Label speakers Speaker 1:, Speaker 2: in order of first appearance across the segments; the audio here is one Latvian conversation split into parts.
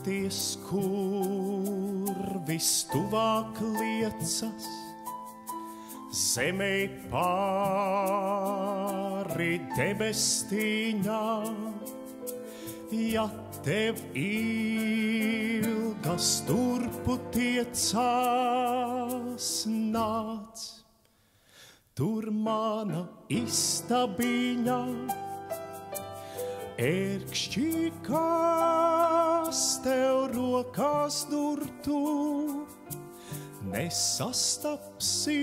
Speaker 1: Skaties, kur vistuvāk liecas, zemē pāri debestīņā. Ja tev ilgas turpu tiecās, nāc, tur mana istabiņa ērkšķi, nesastapsi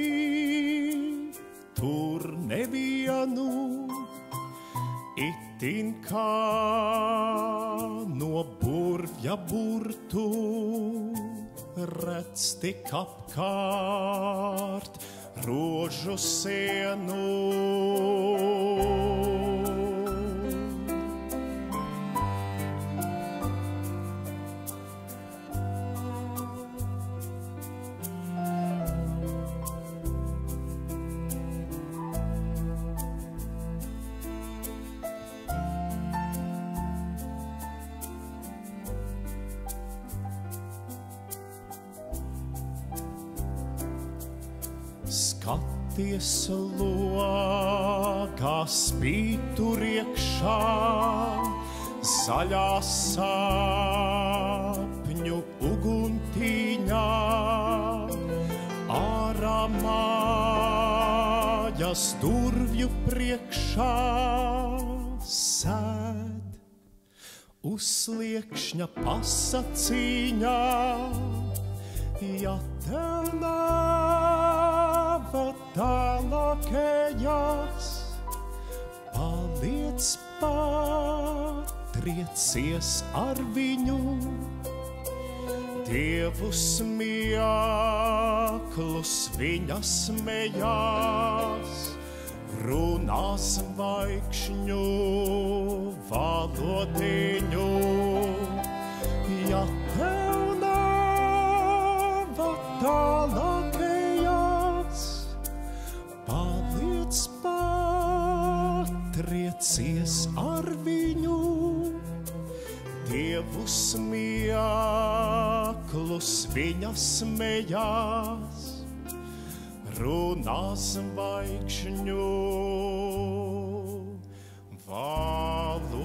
Speaker 1: tur nevienu. Itin kā no burvja burtu redz tik apkārt rožu sienu. Priekšā sēd uzsliekšņa pasacīņā, ja tev nav tālākajās, paliec patriecies ar viņu. Dievu smieklus viņa smējās, runās vaikšņu valodiņu. Ja tev nav tālākajās, paliec patriecies ar viņu. Dievu smieklus viņa smējās, runās vaikšņu valodiņu.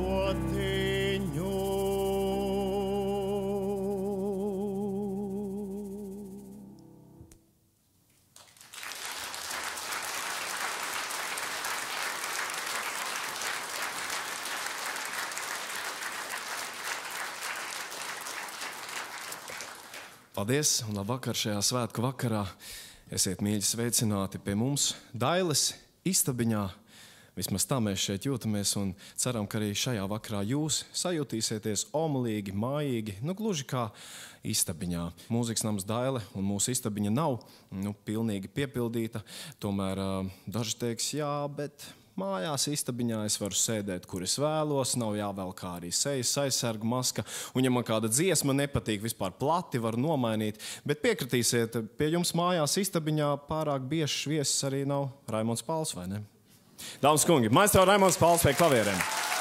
Speaker 2: Paldies un labvakar šajā svētku vakarā. Esiet mīļi sveicināti pie mums Dailes istabiņā. Vismaz tā mēs šeit jūtamies un ceram, ka arī šajā vakarā jūs sajutīsieties omulīgi, mājīgi, nu gluži kā istabiņā. Mūzikas nams Daile un mūsu istabiņa nav nu, pilnīgi piepildīta. Tomēr daži teiks, jā, bet Mājās istabiņā es varu sēdēt, kur es vēlos, nav jāvelk arī sejas aizsargu maska. Un, ja man kāda dziesma nepatīk, vispār plati var nomainīt. Bet piekritīsiet, pie jums mājās istabiņā pārāk biežs viesis arī nav Raimons Pāls, vai ne? Dāmas un kungi, maistro Raimons Pāls pie klavierēm.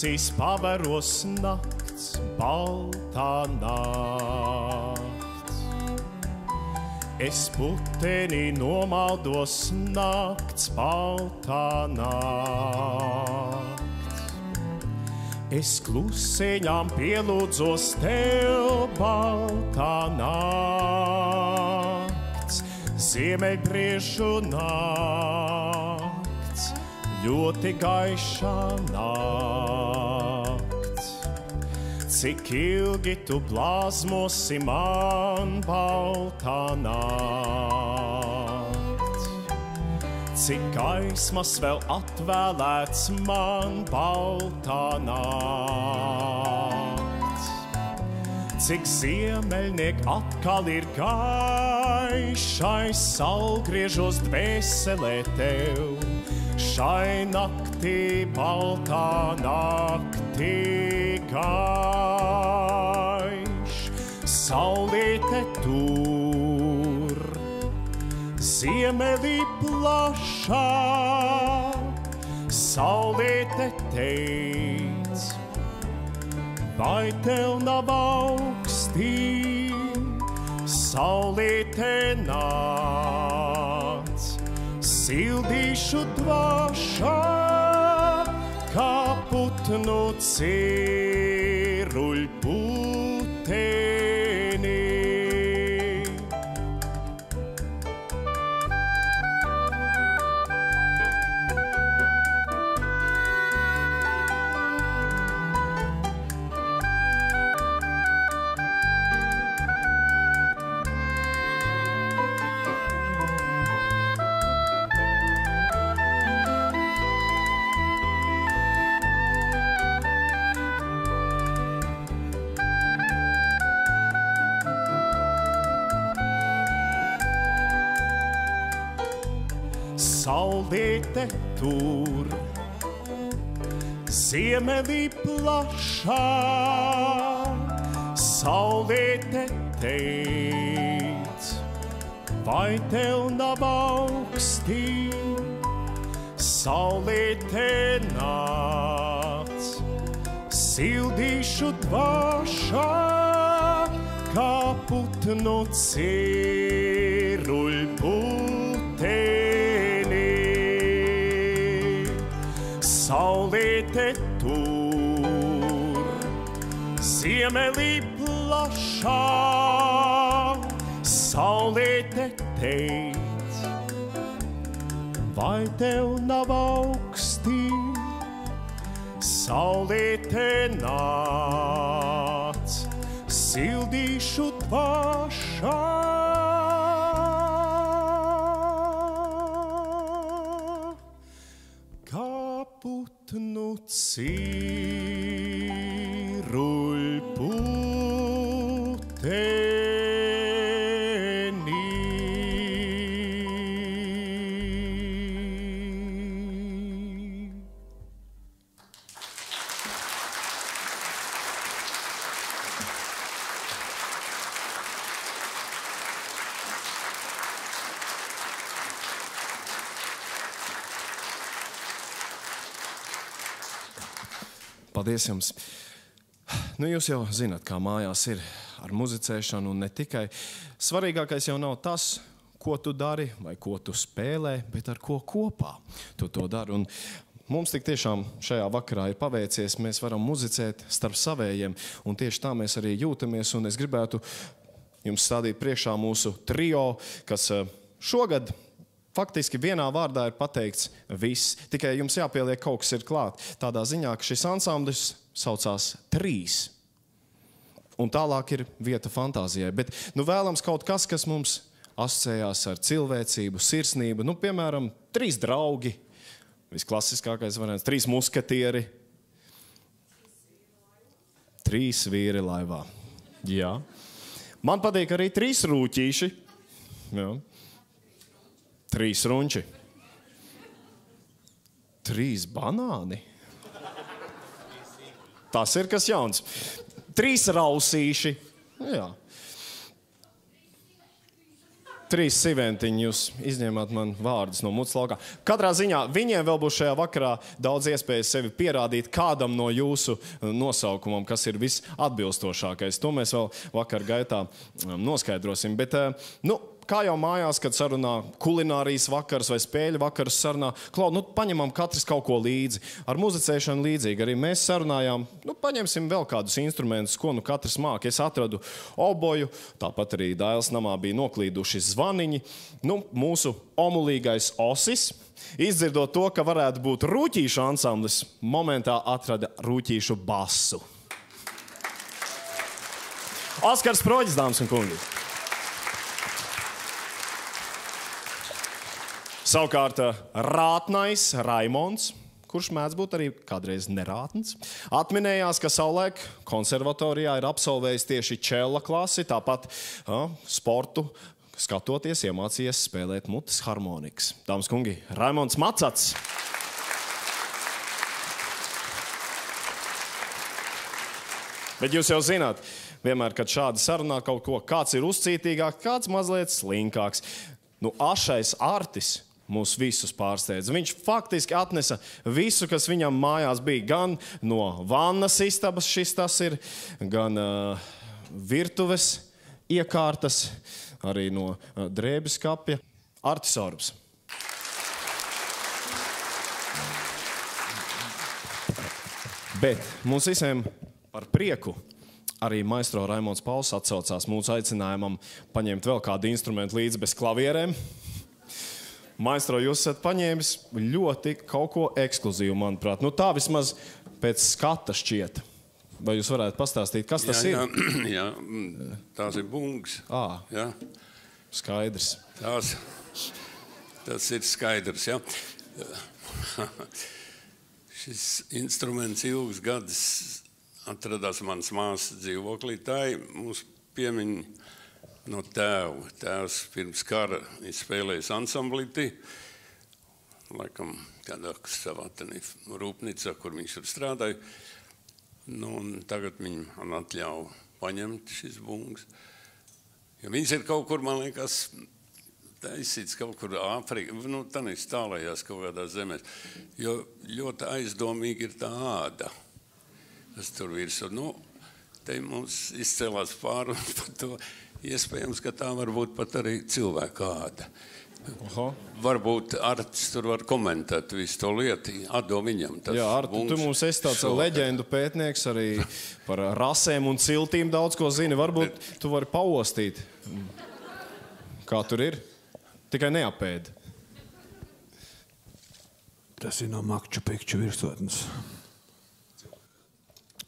Speaker 1: Debesīs paveros nakts, baltā nakts. Es putenī nomaldos nakts, baltā nakts. Es klusiņām pielūdzos tev, baltā nakts, ziemeļbriežu nakts ļoti gaišā nakts. Cik ilgi tu plāsmosi man baltā nakts? Cik gaismas vēl atvēlēts man baltā nakts? cik ziemeļniek atkal ir gaišais, saulgriežos dvēselē tev. Šai naktī, baltā naktī gaiš, saulīte tur, ziemeļī plašā, saulīte teic, vai tev nav augstī, saulīte nāc, Cel diš odvaša, kaput noce. Tur, ziemeļī plašā, saulīte teic, vai tev nav augstī, saulīte nāc, sildīšu dvašā, kā putnu ciruļputenī. Ziemeļī plašā, saulīte teic, vai tev nav augstī, saulīte nāc, sildīšu. Kā putnu ciruļputenī.
Speaker 2: Paldies jums! Nu, jūs jau zināt, kā mājās ir ar muzicēšanu, un ne tikai. Svarīgākais jau nav tas, ko tu dari vai ko tu spēlē, bet ar ko kopā tu to dari. Un mums tik tiešām šajā vakarā ir paveicies, mēs varam muzicēt starp savējiem, un tieši tā mēs arī jūtamies. Un es gribētu jums stādīt priekšā mūsu trio, kas eh, šogad Faktiski vienā vārdā ir pateikts viss, tikai jums jāpieliek kaut kas ir klāt. Tādā ziņā, ka šis ansamblis saucās Trīs. Un tālāk ir vieta fantāzijai. Bet nu, vēlams kaut kas, kas mums asociējās ar cilvēcību, sirsnību. Nu, piemēram, trīs draugi, visklasiskākais variants, trīs muskatieri, trīs vīri laivā. Jā. Man patīk arī trīs rūtīši. Trīs runči. Trīs banāni. Tas ir kas jauns. Trīs rausīši. Jā. Trīs sīventiņi, jūs izņēmāt man vārdus no mutes laukā. Katrā ziņā viņiem vēl būs šajā vakarā daudz iespējas sevi pierādīt kādam no jūsu nosaukumam, kas ir visatbilstošākais. To mēs vēl vakar gaitā um, noskaidrosim. Bet, uh, nu, kā jau mājās, kad sarunā kulinārijas vakars vai spēļu vakars, sarunā, klau, nu, paņemam katrs kaut ko līdzi. Ar muzicēšanu līdzīgi arī mēs sarunājām, nu, paņemsim vēl kādus instrumentus, ko nu katrs māk. Es atradu oboju, tāpat arī Dailas namā bija noklīduši zvaniņi. Nu, mūsu omulīgais osis. Izdzirdot to, ka varētu būt rūtīšu ansamblis, momentā atrada rūtīšu basu. Oskars Proģis, dāmas un kungi! Savukārt, rātnais Raimons,
Speaker 1: kurš mēdz būt arī kādreiz nerātns, atminējās, ka savulaik konservatorijā ir absolvējis tieši čela klasi, tāpat a, sportu. Skatoties, iemācījies spēlēt mutes harmonikas. Dāmas un kungi, Raimons Macats! Bet jūs jau zināt, vienmēr, kad šādi sarunā kaut ko, kāds ir uzcītīgāks, kāds mazliet slinkāks. Nu, ašais artis mūs visus pārsteidz. Viņš faktiski atnesa visu, kas viņam mājās bija. Gan no vannas istabas šis tas ir, gan uh, virtuves iekārtas, arī no uh, drēbes kapja. Artisorbs. Bet mums visiem par prieku arī maistro Raimons Pauls atsaucās mūsu aicinājumam paņemt vēl kādu instrumentu līdzi bez klavierēm. Maistro, jūs esat paņēmis ļoti kaut ko ekskluzīvu, manuprāt. Nu, tā vismaz pēc skata šķiet. Vai jūs varētu pastāstīt, kas tas
Speaker 3: jā,
Speaker 1: ir?
Speaker 3: Jā, jā, tās ir bungas.
Speaker 1: Ā.
Speaker 3: Jā,
Speaker 1: Skaidrs.
Speaker 3: tās, tas ir skaidrs. Jā. Šis instruments ilgus gadus atradās manas māsas dzīvoklī. Tā ir mūsu piemiņa no tēva. Tēvs pirms kara ir spēlējis ansamblītī. Laikam kādā savā rūpnīcā, kur viņš tur strādāja. Nu, tagad viņi man atļauj paņemt šīs bungas. Jo viņas ir kaut kur, man liekas, taisīts kaut kur Āfrikā, nu, tā ir tālākajās kaut kādās zemēs. Jo ļoti aizdomīgi ir tā āda, kas tur virsū. Nu, te mums izcēlās pārunas par to. Iespējams, ka tā var būt pat arī cilvēka āda.
Speaker 1: Oho.
Speaker 3: Varbūt Arts tur var komentēt visu to lietu. Atdo viņam. Tas
Speaker 1: Jā, Artu, tu mums esi tāds
Speaker 3: šo-
Speaker 1: leģendu pētnieks, arī par rasēm un ciltīm daudz ko zini. Varbūt tu vari paostīt, kā tur ir. Tikai neapēdi.
Speaker 4: Tas ir no Makču Pikču virsotnes.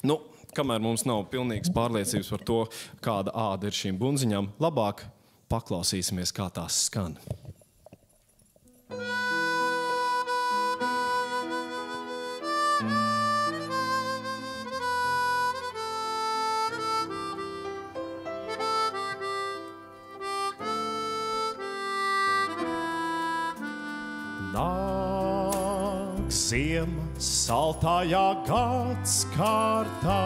Speaker 1: Nu, kamēr mums nav pilnīgas pārliecības par to, kāda āda ir šīm bunziņām, labāk paklausīsimies, kā tās skan. Nāk ziema, saltajā gads kārtā,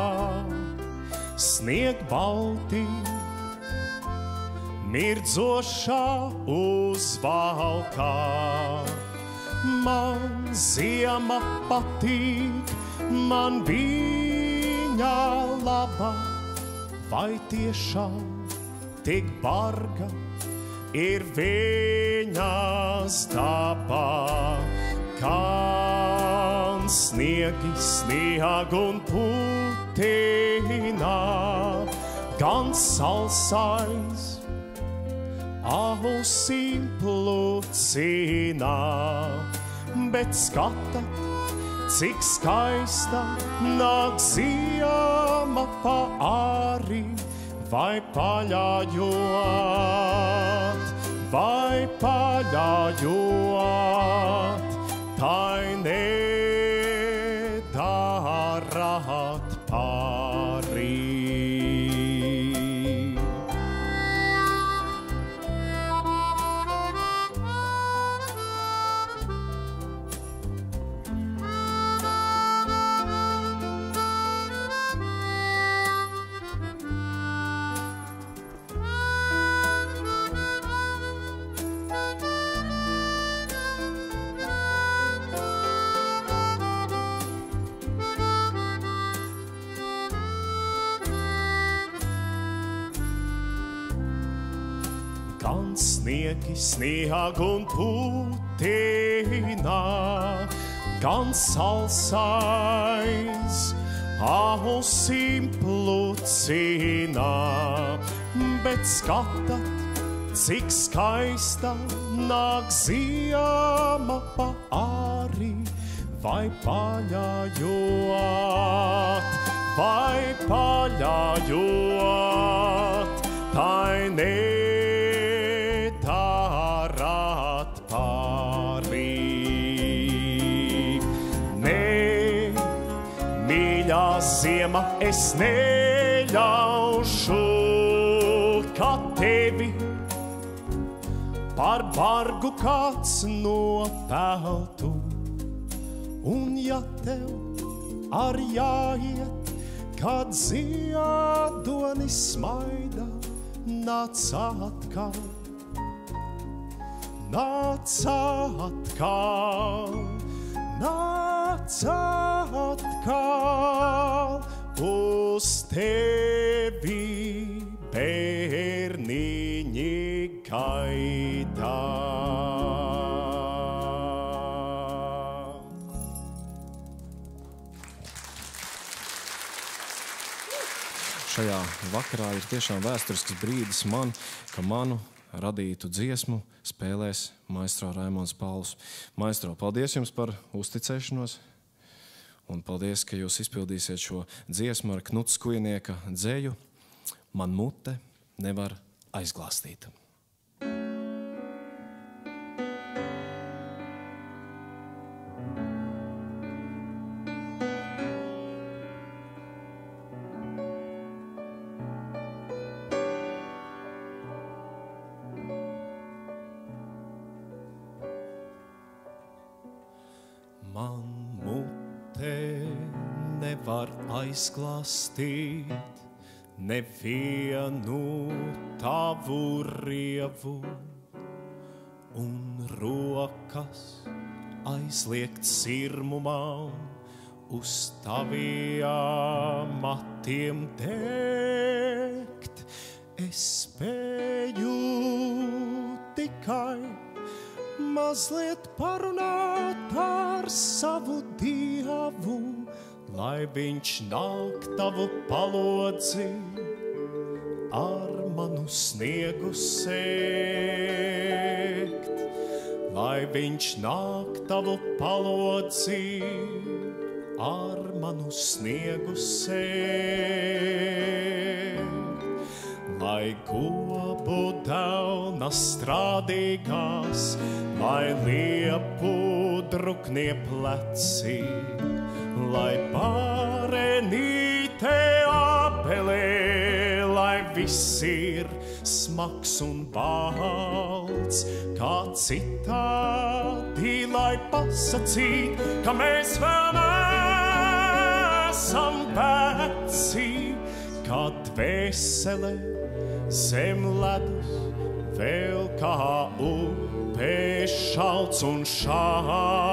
Speaker 1: snieg balti, mirdzošā uzvalkā. Man ziema patīk, man viņa laba, vai tiešām tik barga ir viņas dabā. Kā sniegi, sniegu un putīnā, gan salsais, ausīm plūcīnā, bet skatat, cik skaista nāk ziema arī, vai paļājot, vai paļājot, Deine Darat sniegi, sniegu un putīnā, gan salsais, ausīm plūcīnā, bet skatat, cik skaista nāk ziema arī, vai paļājot, vai paļājot, tai nedarāt ziema es neļaušu, kā tevi par bargu kāds nopeltu. Un ja tev ar jāiet, kad ziedonis smaida, nāc atkal, nāc atkal, nāc atkal
Speaker 2: vakarā ir tiešām vēsturisks brīdis man, ka manu radītu dziesmu spēlēs maistro Raimons Pauls. Maistro, paldies jums par uzticēšanos! Un paldies, ka jūs izpildīsiet šo dziesmu ar Knuts Kujnieka dzēju. Man mute nevar aizglāstīt.
Speaker 1: Aizklāstīt nevienu tavu rievu, un rokas aizliegt sirmumā uz taviem matiem degt. Es spēju tikai mazliet parunāt ar savu dievu, lai viņš nāk tavu palodzi ar manu sniegu sēkt. Lai viņš nāk tavu palodzi ar manu sniegu sēkt. Lai gobu dauna strādīgās, lai liepu druknie pleci, lai pārenīte apelē, lai viss ir smags un balts, kā citādi, lai pasakīt, ka mēs vēl neesam veci, kad vesele zem ledus vēl kā upē šalts un šalts.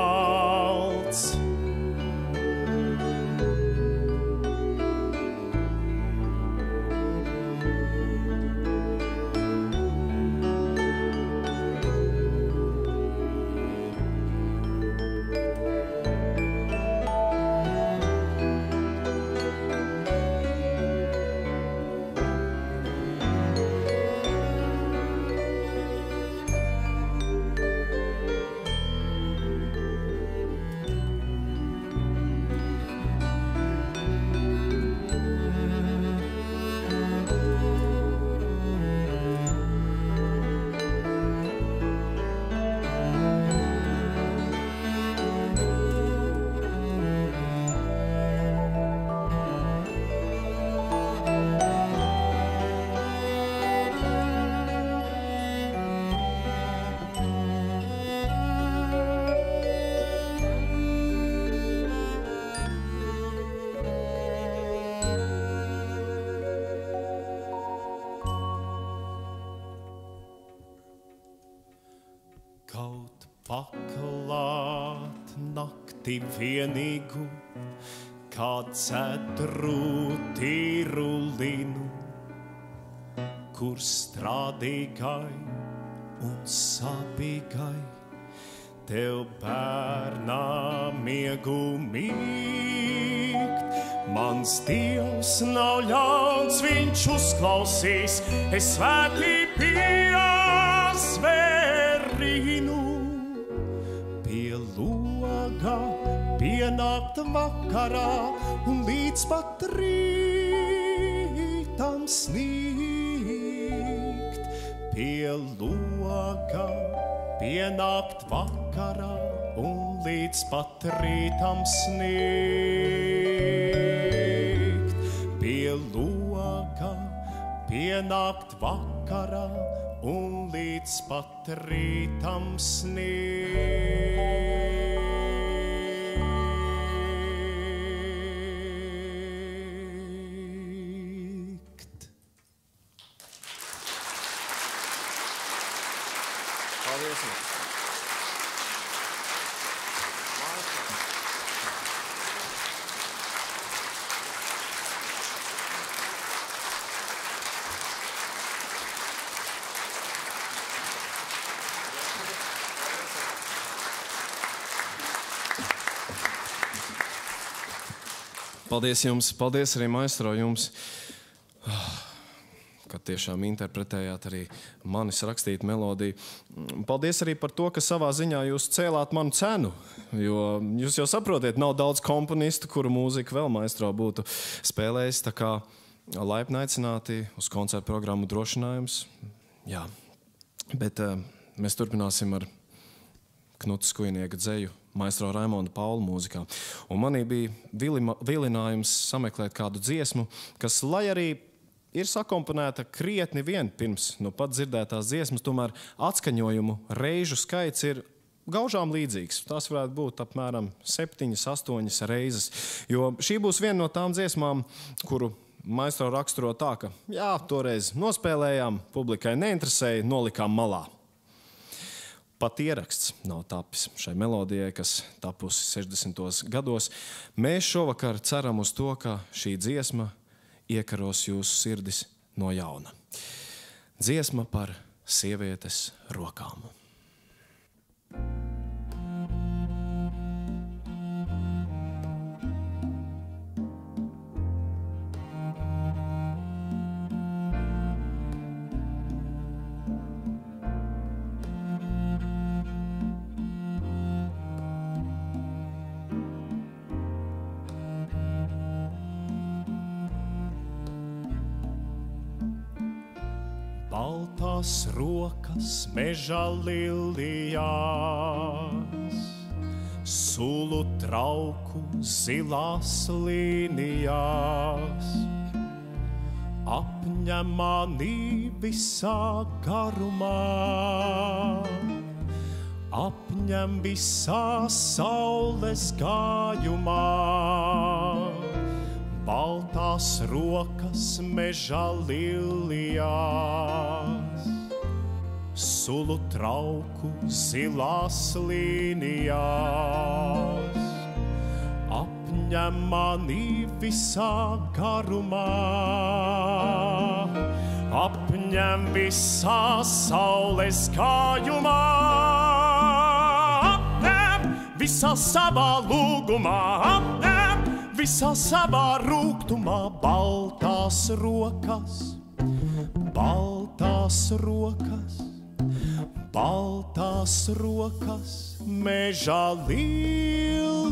Speaker 1: Nakti vienīgu, kā cedru tīru linu, kur strādīgai un sāpīgai tev bērnā miegu mīgt. Mans dievs nav ļauns, viņš uzklausīs, es svētī piesvērinu pie loga, ienākt vakarā un līdz pat rītam sniegt. Pie loga pienākt vakarā un līdz pat rītam sniegt. Pie loga pienākt vakarā un līdz pat rītam sniegt.
Speaker 2: Paldies jums, paldies arī maestro jums, ka tiešām interpretējāt arī manis rakstītu melodiju. Paldies arī par to, ka savā ziņā jūs cēlāt manu cenu, jo jūs jau saprotiet, nav daudz komponistu, kuru mūziku vēl maestro būtu spēlējis. Tā kā laipni aicināti uz koncertu programmu drošinājums. Jā, bet uh, mēs turpināsim ar Knuts Kujnieka dzēju maestro Raimonda Paula mūzikā. Un manī bija vilima, vilinājums sameklēt kādu dziesmu, kas, lai arī ir sakomponēta krietni vien pirms nu pat dzirdētās dziesmas, tomēr atskaņojumu reižu skaits ir gaužām līdzīgs. Tās varētu būt apmēram 7, 8 reizes. Jo šī būs viena no tām dziesmām, kuru maistro raksturo tā, ka jā, toreiz nospēlējām, publikai neinteresēja, nolikām malā. Pat ieraksts nav tapis šai melodijai, kas tapusi 60. gados. Mēs šovakar ceram uz to, ka šī dziesma iekaros jūsu sirdis no jauna. Dziesma par sievietes rokām.
Speaker 1: Baltās rokas meža lilijās, sulu trauku zilās līnijās. Apņem mani visā garumā, apņem visā saules gājumā. Baltās rokas meža lilijās, sulu trauku zilās līnijās. Apņem mani visā garumā, apņem visā saules gājumā, apņem visā savā lūgumā, apņem visā savā rūkumā, baltās rokas, baltās rokas, baltās rokas, meža lilijās.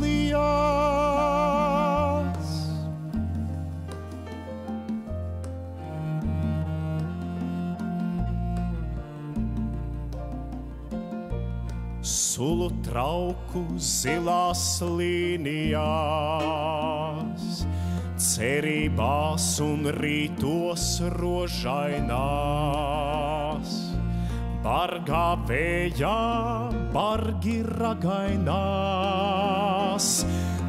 Speaker 1: Sulu trauku zilās līnijās, cerībās un rītos rožainās. Bargā vējā, bargi ragainās,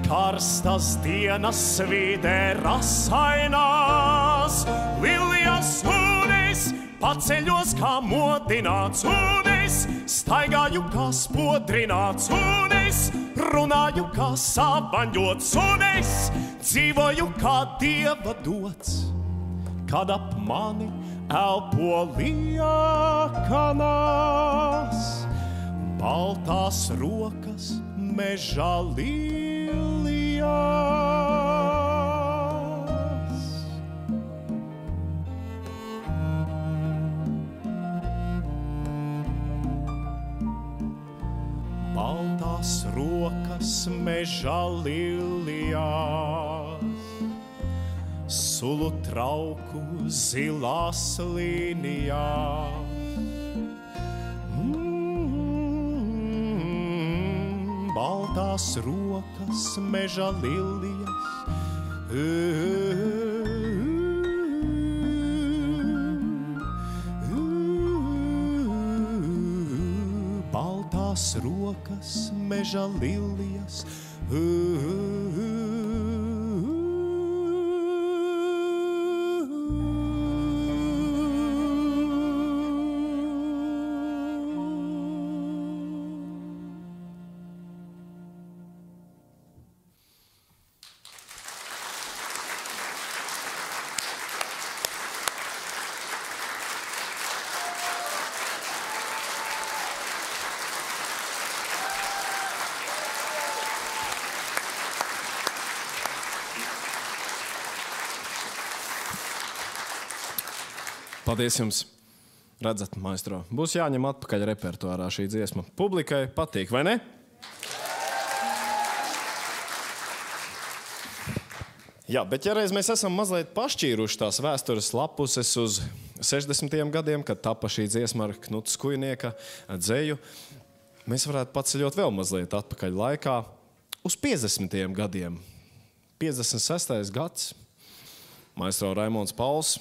Speaker 1: karstas dienas vidē rasainās, lilijas unis paceļos kā modināts unis, staigāju kā spodrināts unis, runāju kā sabaņots unis, dzīvoju kā dieva dots, kad ap mani elpo liekanās, baltās rokas meža lilijās. baltās rokas meža lilijās, sulu trauku zilās līnijās. Mm-hmm. baltās rokas, meža lilijas.
Speaker 5: Mm-hmm. Baltās rokas, meža lilijas. Uh, uh, uh.
Speaker 1: Paldies jums! Redzat, maestro, būs jāņem atpakaļ repertuārā šī dziesma. Publikai patīk, vai ne? Jā, bet ja reiz mēs esam mazliet pašķīruši tās vēstures lapuses uz 60. gadiem, kad tapa šī dziesma ar Knuts Kujnieka dzēju, mēs varētu paceļot vēl mazliet atpakaļ laikā uz 50. gadiem. 56. gads, maestro Raimons Pauls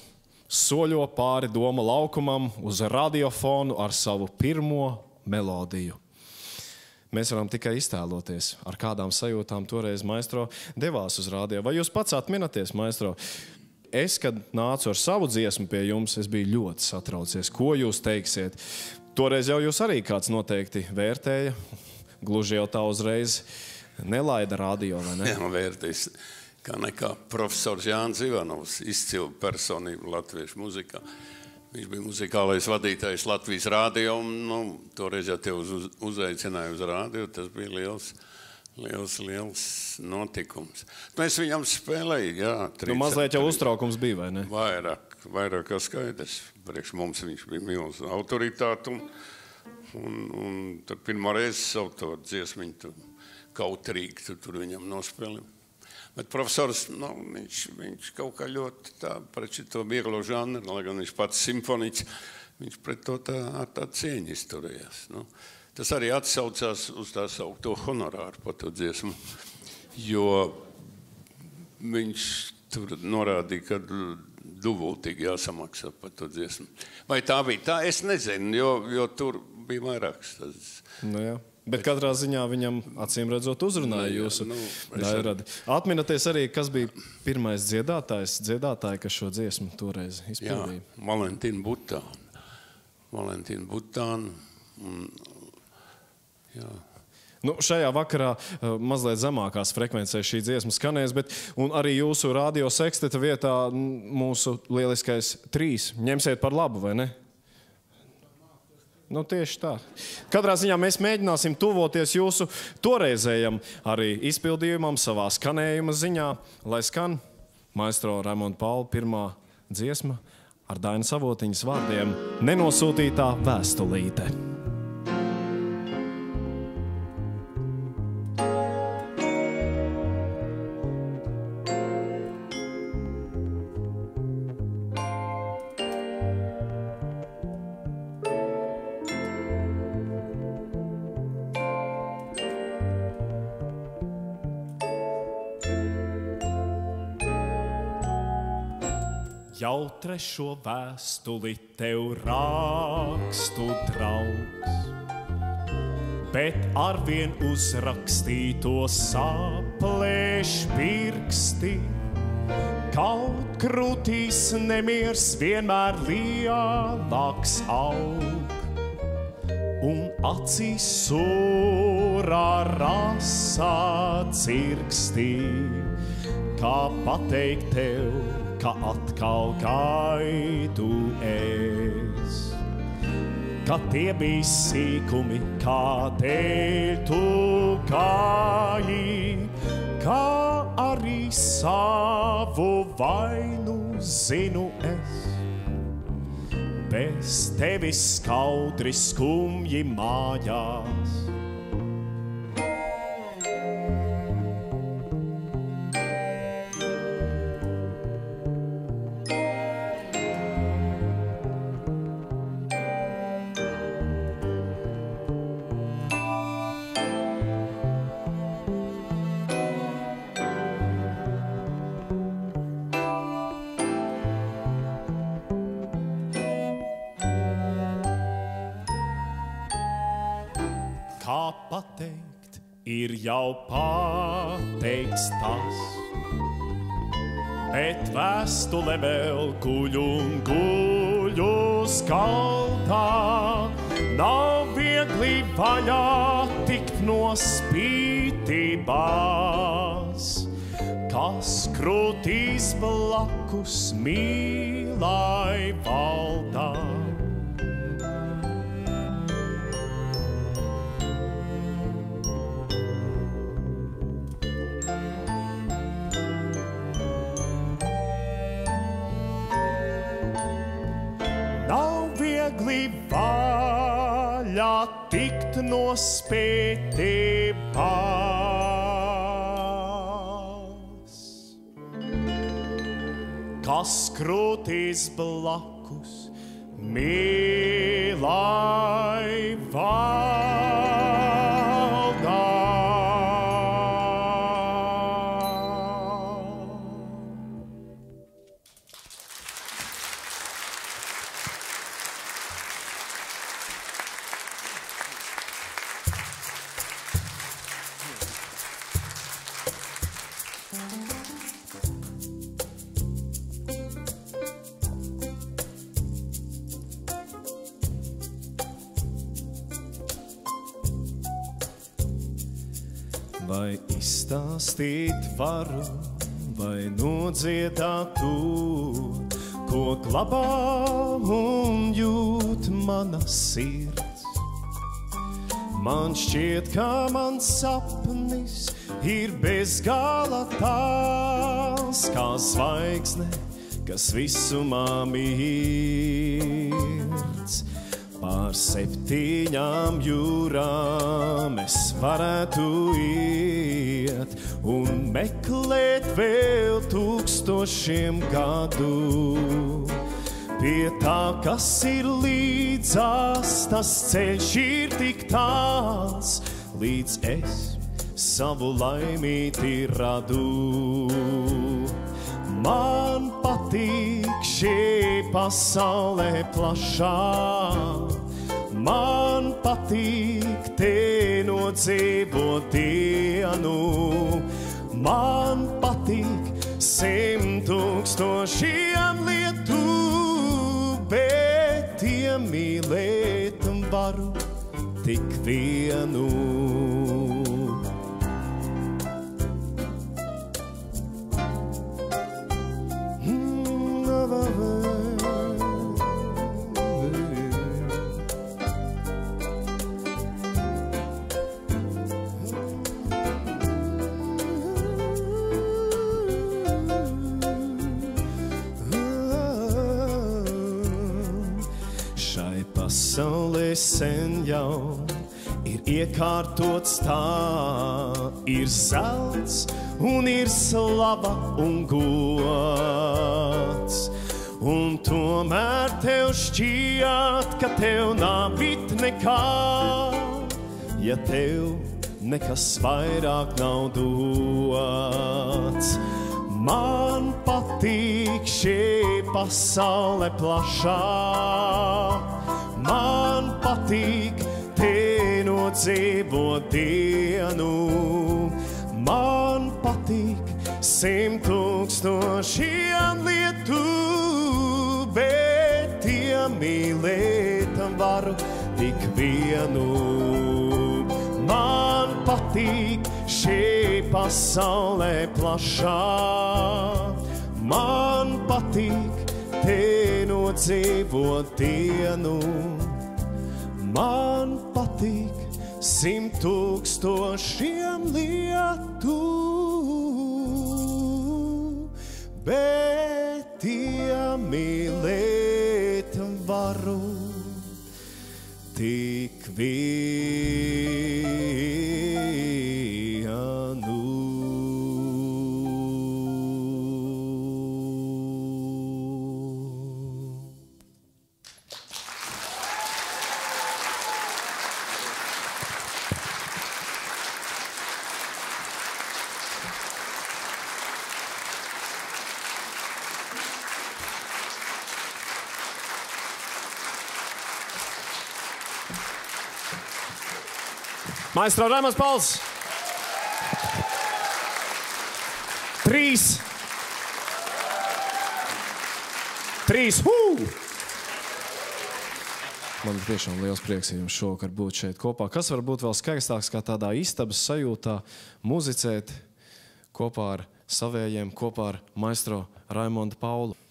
Speaker 1: soļo pāri doma laukumam uz radiofonu ar savu pirmo melodiju. Mēs varam tikai iztēloties, ar kādām sajūtām toreiz maestro devās uz rādio. Vai jūs pats atminaties, maestro? Es, kad nācu ar savu dziesmu pie jums, es biju ļoti satraucies. Ko jūs teiksiet? Toreiz jau jūs arī kāds noteikti vērtēja, gluži jau tā uzreiz nelaida radio, vai ne?
Speaker 3: Jā, vērtīs kā nekā profesors Jānis Ivanovs, izcila personība latviešu muzikā. Viņš bija muzikālais vadītājs Latvijas rādio, un nu, toreiz jau te uz, uz, uzaicināja uz rādio, tas bija liels, liels, liels notikums. Mēs viņam spēlējām, jā.
Speaker 1: Nu, mazliet jau uztraukums bija, vai ne?
Speaker 3: Vairāk, vairāk kā skaidrs. Priekš mums viņš bija milz autoritāte, un, un, un tad pirmā reize savu to dziesmiņu tu kautrīgi tu tur viņam nospēlēja. Bet profesors, nu, viņš, viņš kaut kā ļoti pret šo vieglo žanru, lai gan viņš pats simfoniķis, viņš pret to tā, ar tā cieņu izturējās. Nu. Tas arī atsaucās uz tā saukto honorāru par to dziesmu, jo viņš tur norādīja, ka dubultīgi jāsamaksā par to dziesmu. Vai tā bija tā? Es nezinu, jo, jo tur bija vairākas. Tas...
Speaker 1: Nu, jā. Bet katrā ziņā viņam, acīm redzot, uzrunāja jūsu nu, daļradi. Atminaties arī, kas bija pirmais dziedātājs, dziedātāji, kas šo dziesmu toreiz izpildīja?
Speaker 3: Jā, Valentīna Butāna. Valentīna Butāna. Un, jā.
Speaker 1: Nu, šajā vakarā uh, mazliet zemākās frekvencēs šī dziesma skanēs, bet arī jūsu radio seksteta vietā mūsu lieliskais trīs ņemsiet par labu, vai ne? Nu, tieši tā. Katrā ziņā mēs mēģināsim tuvoties jūsu toreizējam arī izpildījumam, savā skanējuma ziņā, lai skan maestro Raimonda Paula pirmā dziesma ar Dainu Savotiņas vārdiem - Nenosūtītā vēstulīte.
Speaker 5: Trešo vēstuli tev rakstu draugs, bet arvien uzrakstīto saplēš pirksti. Kaut krūtīs nemiers vienmēr lielāks aug, un acīs sūrā rasā cirkstī, kā pateikt tev ka atkal gaidu es. Ka tie bija sīkumi, kādēļ tu gāji, kā arī savu vainu zinu es. Bez tevis skaudri skumji mājās
Speaker 6: jau pateikts tas. Bet vēstule vēl guļ un guļ uz galda. Nav viegli vaļā tikt no spītībās, kas krūtīs blakus mīlai valdā. Vaļā tikt no spētībās, kas krūtīs blakus mīlai valdā.
Speaker 1: Izstāstīt varu, vai nodziedāt to, ko glabā un jūt mana sirds. Man šķiet, ka mans sapnis ir bezgala tāls, kā zvaigzne, kas visumā mirdz. Pār septiņām jūrām es varētu iet un meklēt vēl tūkstošiem gadu. Pie tā, kas ir līdzās, tas ceļš ir tik tāls, līdz es savu laimīti radu. Man patīk šī pasaulē plašā, man patīk te nodzīvot dienu, man patīk simt tūkstošiem lietu, bet iemīlēt varu tik vienu. Sen jau ir iekārtots tā, ir zelts un ir slava un gods. Un tomēr tev šķiet, ka tev nav it nekā, ja tev nekas vairāk nav dots. Man patīk šī pasaule plašā, man patīk te nodzīvot dienu, man patīk simt tūkstošiem lietu, bet iemīlēt varu tik vienu. Man patīk šī pasaulē plašā, man patīk te nodzīvot dienu. Man patīk simt tūkstošiem lietu, bet iemīlēt varu tik vienu. Maestro Raimas Pauls. Trīs. Trīs. Hū! Man ir tiešām liels prieks jums šovakar būt šeit kopā. Kas var būt vēl skaistāks kā tādā istabas sajūtā muzicēt kopā ar savējiem, kopā ar maestro Raimondu Paulu.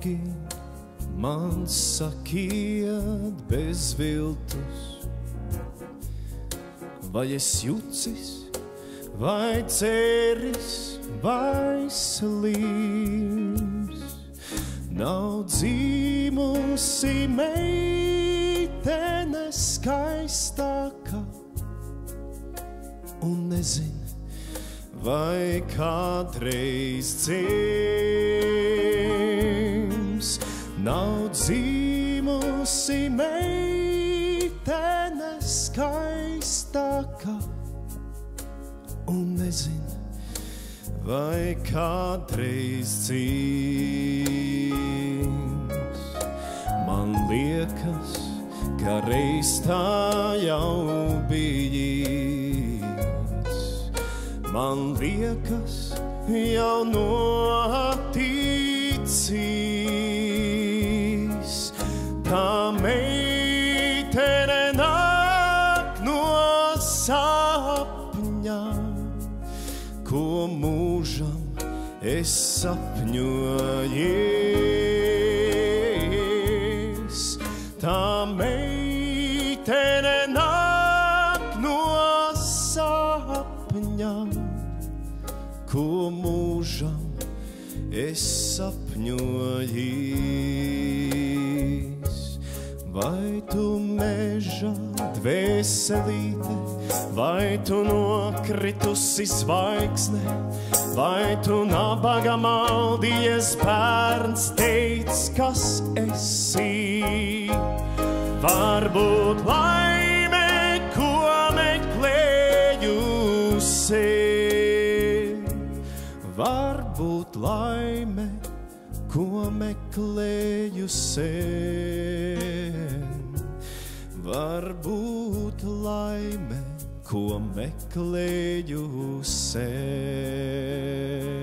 Speaker 1: Draugi man sakiet bez viltus, vai es jucis, vai cēris, vai slims. Nav dzīmusi meitene skaistāka, un nezinu, vai kādreiz dzims. Nav dzīmusi meitene skaistāka, un nezinu, vai kādreiz dzims. Man liekas, ka reiz tā jau bijis. Man liekas, jau noticis. Tā meitene nāk no sapņām, ko mūžam es sapņojies. Tā meitene nāk no sapņām, ko mūžam es sapņojies. Dvēselīte, vai tu nokritusi zvaigzne, vai tu nabaga maldies bērns teic, kas esi? Varbūt laime, ko meklējusi, varbūt laime, ko meklējusi. Varbūt laime, ko meklējusi. Vai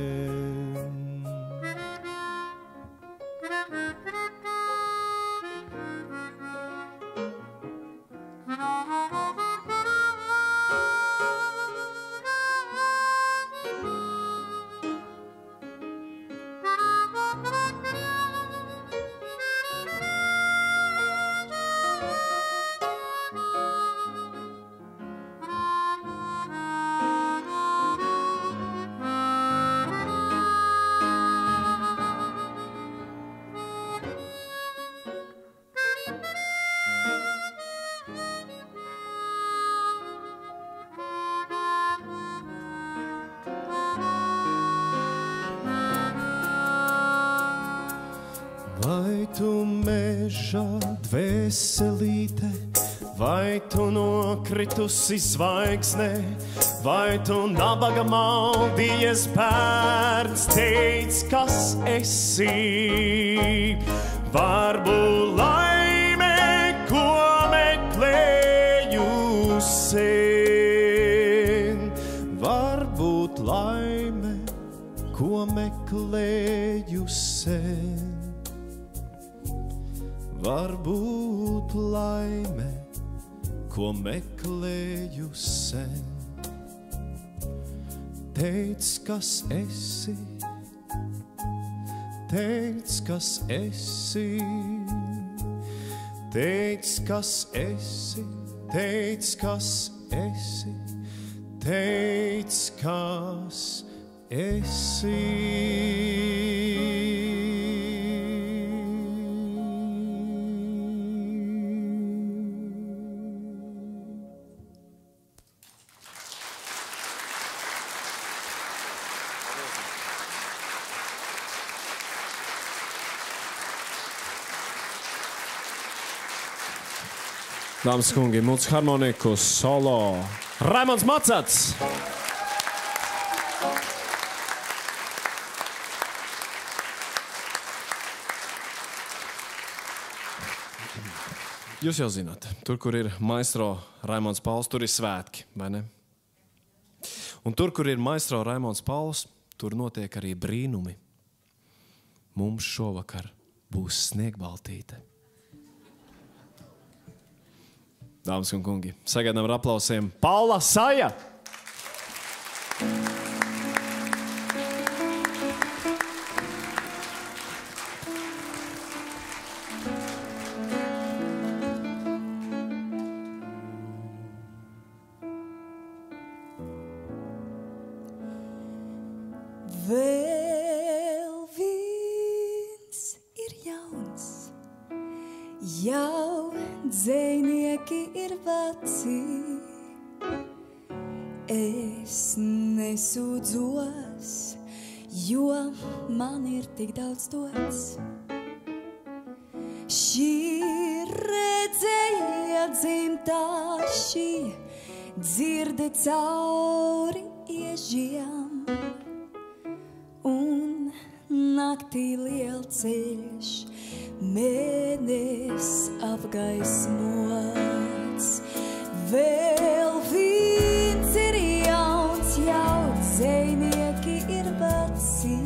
Speaker 1: nokritusi zvaigznē, vai tu nabaga maldies bērns, teic, kas esi? Ko meklēju sen. Teic, kas esi, teic, kas esi, teic, kas esi, teic, kas esi, teic, kas esi.
Speaker 2: Dāmas un kungi, mūsu harmoniku solo Raimons Macats. Jūs jau zināt, tur, kur ir maistro Raimons Pauls, tur ir svētki, vai ne? Un tur, kur ir maistro Raimons Pauls, tur notiek arī brīnumi. Mums šovakar būs sniegbaltīte. Dāmas un kungi, sagaidām ar aplausiem Paula Saja!
Speaker 7: Vēl dzirde cauri iežiem un naktī liels ceļš, mēnesis apgaismots. Vēl viens ir jauns, jau dzēnieki ir veci.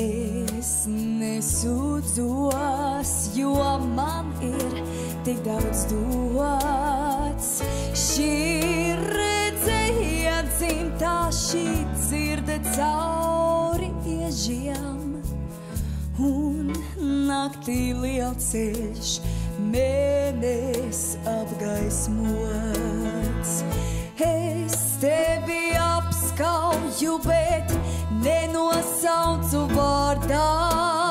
Speaker 7: Es nesūdzos, jo man ir tik daudz dots. Šī redzēja dzimtā, šī dzirde cauri iežiem. Un naktī liels ceļš, mēnesis apgaismots. Es tevi apskauju, bet nenosaucu vārdā.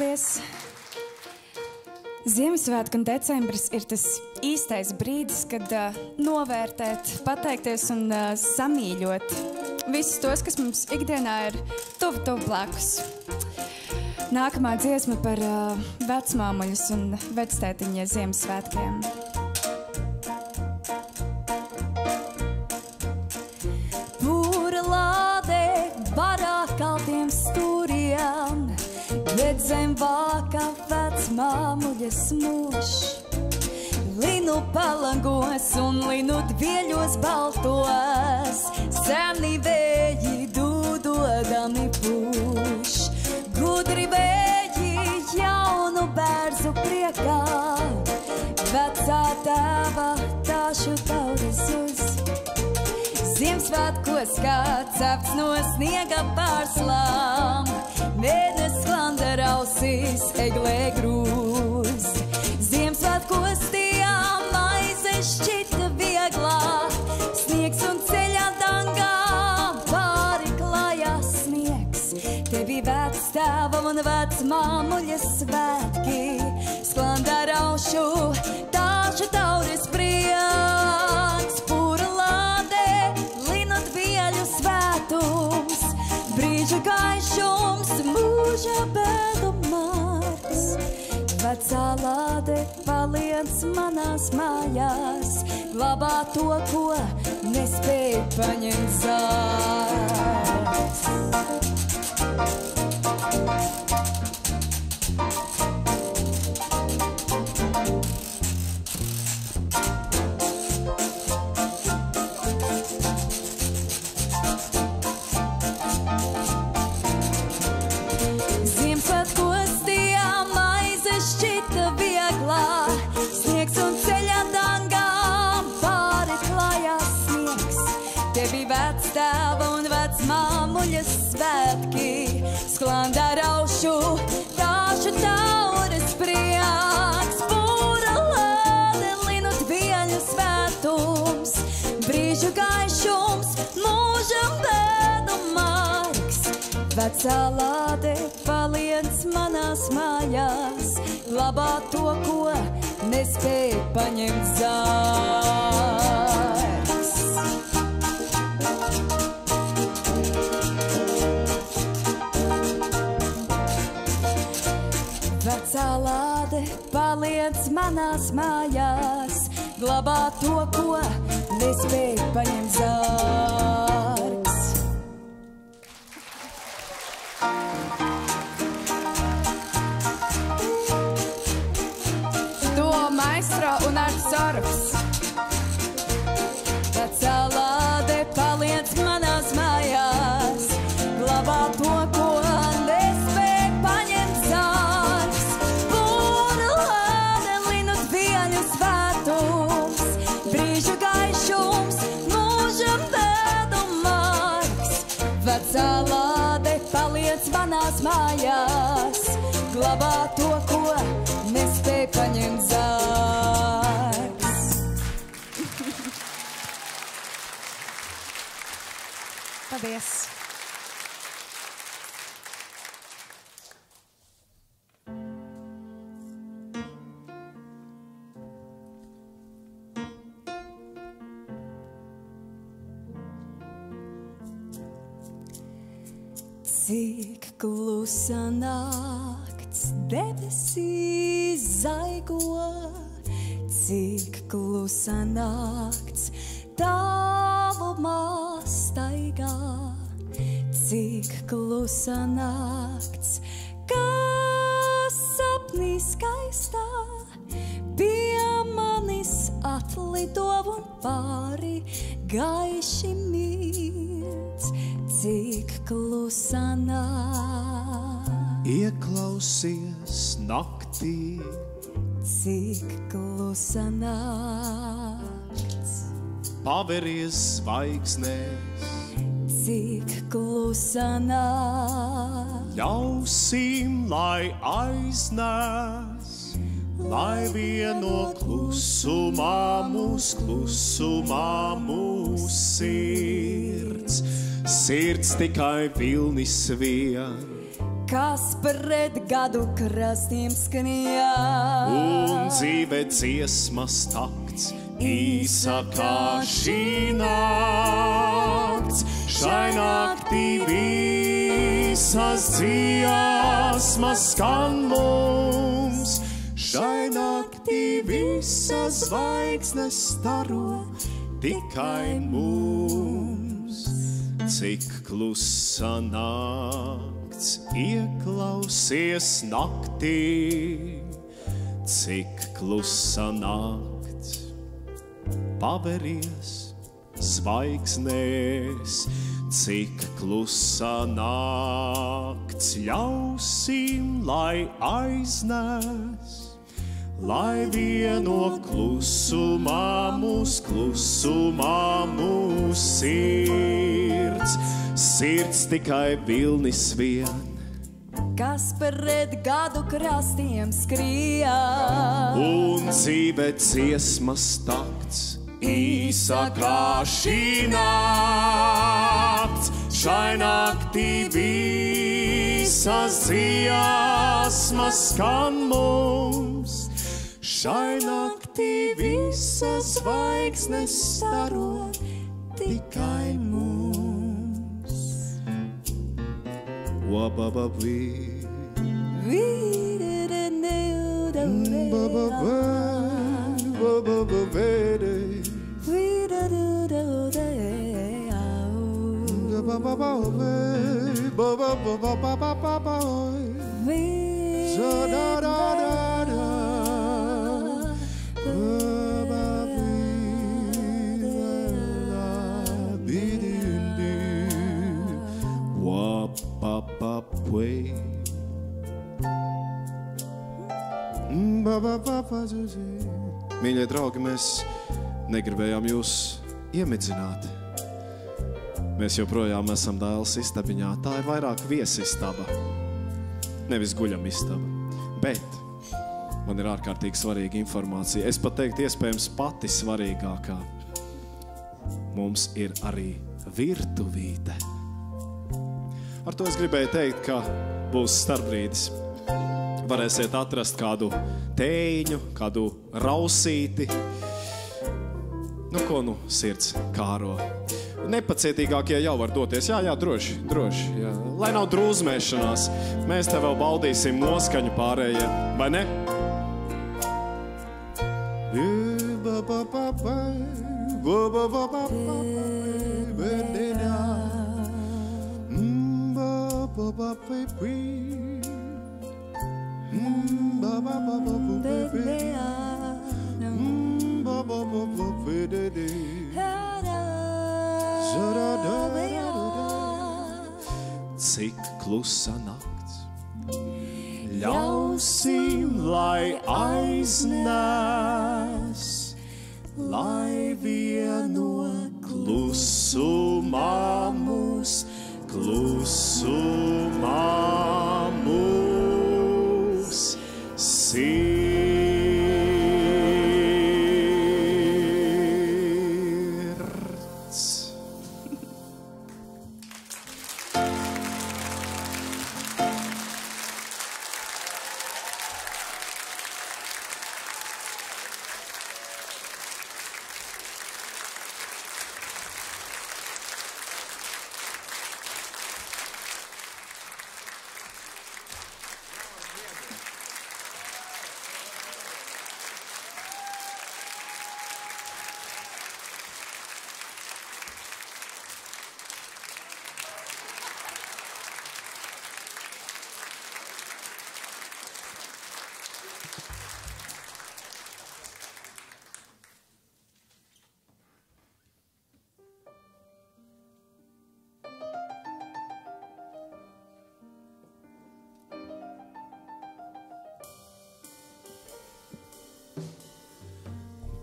Speaker 7: Paldies! Ziemassvētku un decembris ir tas īstais brīdis, kad uh, novērtēt, pateikties un uh, samīļot visus tos, kas mums ikdienā ir tuvu, tuvu blakus. Nākamā dziesma par uh, vecmāmuļas un vectētiņa Ziemassvētkiem. Zem vāka vecmāmuļas mūžs. Linu palangos un linu dvieļos baltos, seni vēji dūdodami pūš. Gudri vēji jaunu bērzu priekā, vecā tēva tāšu tauras uz. Ziemassvētkos kāds cepts no sniega pārslām, mēnesis klanda rausīs eglē grūz. Ziemassvētkos tijā maize šķita vieglā, sniegs un ceļā dangā pāri klājās sniegs. Tevi vec tēvam un vec māmuļas svētki, sklanda raušu, tāšu mūža bēdu mārs. Vecā lāde paliec manās mājās, glabā to, ko nespēj paņemt zārs. Sklanda raušu, tāšu taures prieks, pūra lāde, linut vieļu svētums, brīžu gaišums, mūžam bēdu marks. Vecā lāde paliec manās mājās, glabā to, ko nespēj paņemt zārks. Vecā lāde paliec manās mājās, glabā to, ko nespēj paņemt zārks. To maestro un ar sorps. Glabā to, ko nespēj paņemt zārks. Paldies! Cik klusa nakts debesīs zaigo, cik klusa nakts tālumā staigā, cik klusa nakts, kā sapnī skaistā, pie manis atlido un pāri gaiši mīts, cik klusa nakts.
Speaker 4: Ieklausies naktī,
Speaker 7: Cik klusa nakts,
Speaker 1: paveries zvaigznēs.
Speaker 7: Cik klusa nāk,
Speaker 1: Ļausim, lai aiznes, lai vieno klusumā mūs, klusumā mūs sirds. Sirds tikai vilnis vien,
Speaker 7: kas pret gadu krastiem skanīja.
Speaker 1: un dzīve dziesmas takts, īsa kā šī nakts. Šai naktī visas dziesmas skan mums, šai naktī visas zvaigznes staro tikai mums. Cik klusa nakts ieklausies naktī, cik klusa nakts paveries zvaigznēs, cik klusa nakts ļausim, lai aiznes. Lai vieno klusumā mūs, klusumā mūs sirds, sirds tikai vilnis vien.
Speaker 7: Kas pret gadu krastiem skrieja.
Speaker 1: Un dzīve dziesmas takts, īsa kā šī nakts, šai naktī visas dziesmas skan mums. Šai naktī visas zvaigznes staro tikai mums. Wabababī. Wapapapwe. Mīļie draugi, mēs negribējām jūs iemidzināt. Mēs joprojām esam dēls istabiņā. Tā ir vairāk viesistaba, nevis guļamistaba. Bet man ir ārkārtīgi svarīga informācija. Es pat teiktu, iespējams, pati svarīgākā. Mums ir arī virtuvīte. Ar to es gribēju teikt, ka būs starpbrīdis. Varēsiet atrast kādu tēņu, kādu rausīti. Nu, ko nu sirds kāro. Nepacietīgākie jau var doties. Jā, jā, droši, droši. Jā. Lai nav drūzmēšanās, mēs te vēl baudīsim noskaņu pārējiem, vai ne?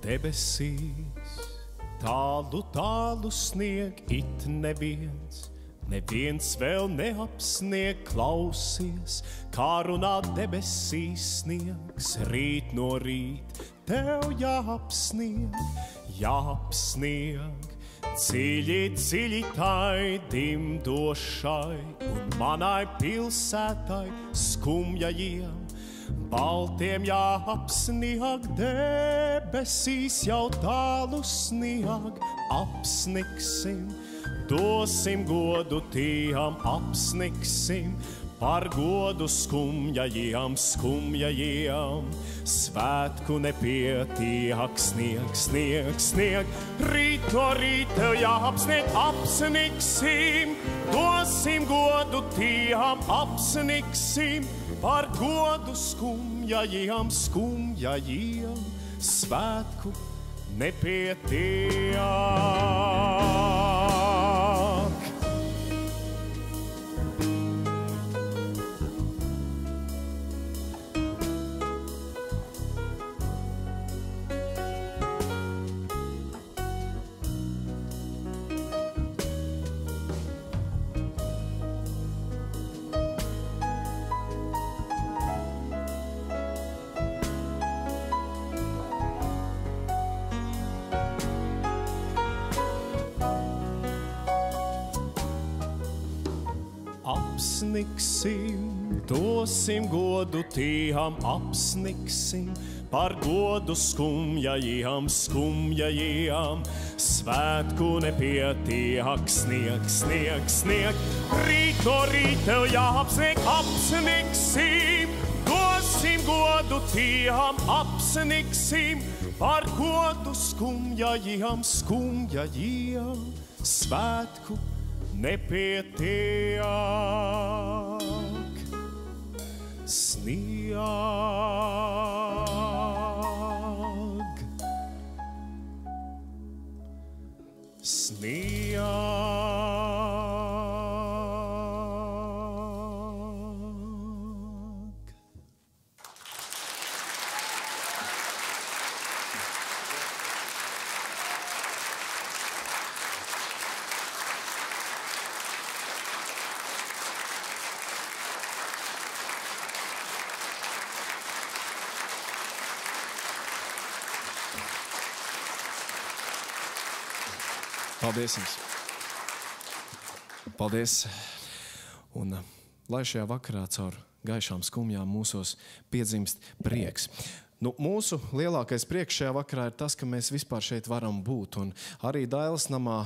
Speaker 1: Debesīs tālu, tālu snieg it neviens. Neviens vēl neapsnieg, klausies, kā runā debesīs sniegs. Rīt no rīta tev jāapsnieg, jāapsnieg. Dziļi, dziļi tai dimdošai un manai pilsētai skumjajiem. Baltiem jāapsnieg debesīs, jau tālu snieg, apsniksim, dosim godu tiem, apsniksim, par godu skumjajiem, skumjajiem. Svētku nepietiek, snieg, snieg, snieg, rīt no rīta jāapsnieg, apsniksim, dosim godu tiem, apsniksim, par godu skumjajiem, skumjajiem. Svētku nepietiek. Apsniksim, dosim godu tiem, apsniksim, par godu skumjajiem, skumjajiem. Svētku nepietiek, snieg, snieg, snieg, rīt no rīta jāapsnieg, apsniksim, dosim godu tiem, apsniksim, par godu skumjajiem, skumjajiem. Svētku nepietiek. Snieg, snieg.
Speaker 2: Paldies jums! Paldies! Un uh, lai šajā vakarā caur gaišām skumjām mūsos piedzimst prieks. Nu, mūsu lielākais prieks šajā vakarā ir tas, ka mēs vispār šeit varam būt. Un arī Dailas namā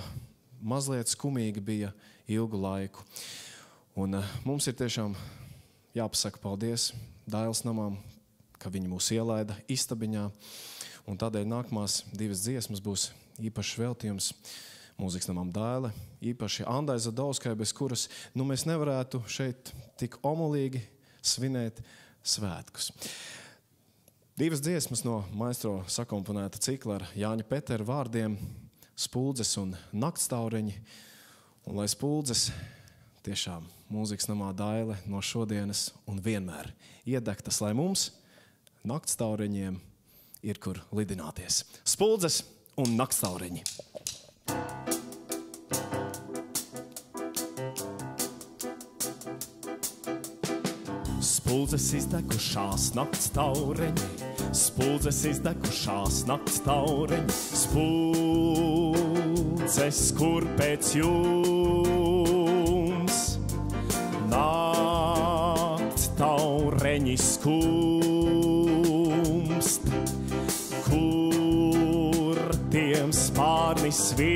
Speaker 2: mazliet skumīgi bija ilgu laiku. Un, uh, mums ir tiešām jāpasaka paldies Dailas namām, ka viņi mūs ielaida istabiņā. Un tādēļ nākamās divas dziesmas būs īpašs veltījums mūzikas namam Dēle, īpaši Andai Zadauskai, bez kuras nu, mēs nevarētu šeit tik omulīgi svinēt svētkus. Divas dziesmas no maistro sakomponēta cikla ar Jāņa Petera vārdiem - Spuldzes un Naktstaureņi. Un lai spuldzes tiešām mūzikas namā Dēle no šodienas un vienmēr iedegtas, lai mums, Naktstaureņiem, ir kur lidināties. Spuldzes un Naktstaureņi.
Speaker 1: Spuldzes izdegušās nakts taureņi, spuldzes izdegušās nakts taureņi, spuldzes, kur pēc jums? Nakts taureņi skumst, spārni svīkst,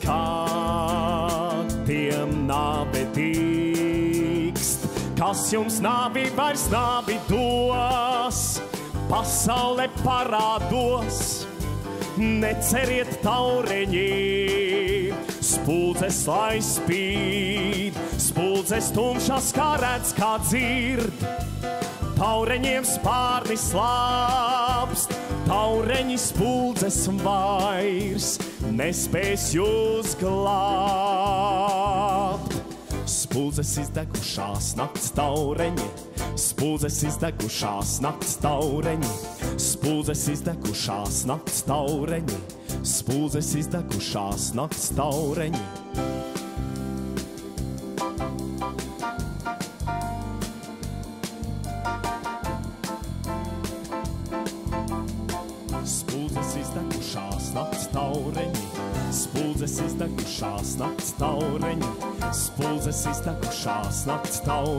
Speaker 1: kā tiem nāve tīkst, kas jums nāvi vairs nāvi dos, pasaule parādos. Neceriet taureņi, spuldzes lai spīd, spuldzes tumšas kā redz, kā dzird. Taureņiem spārni slāpst, taureņi spuldzes vairs nespēs jūs glābt. Spuldzes izdegušās nakts taureņi, spūdzes izdegušās nakts taureņi, spūdzes izdegušās nakts taureņi, spūdzes izdegušās nakts taureņi.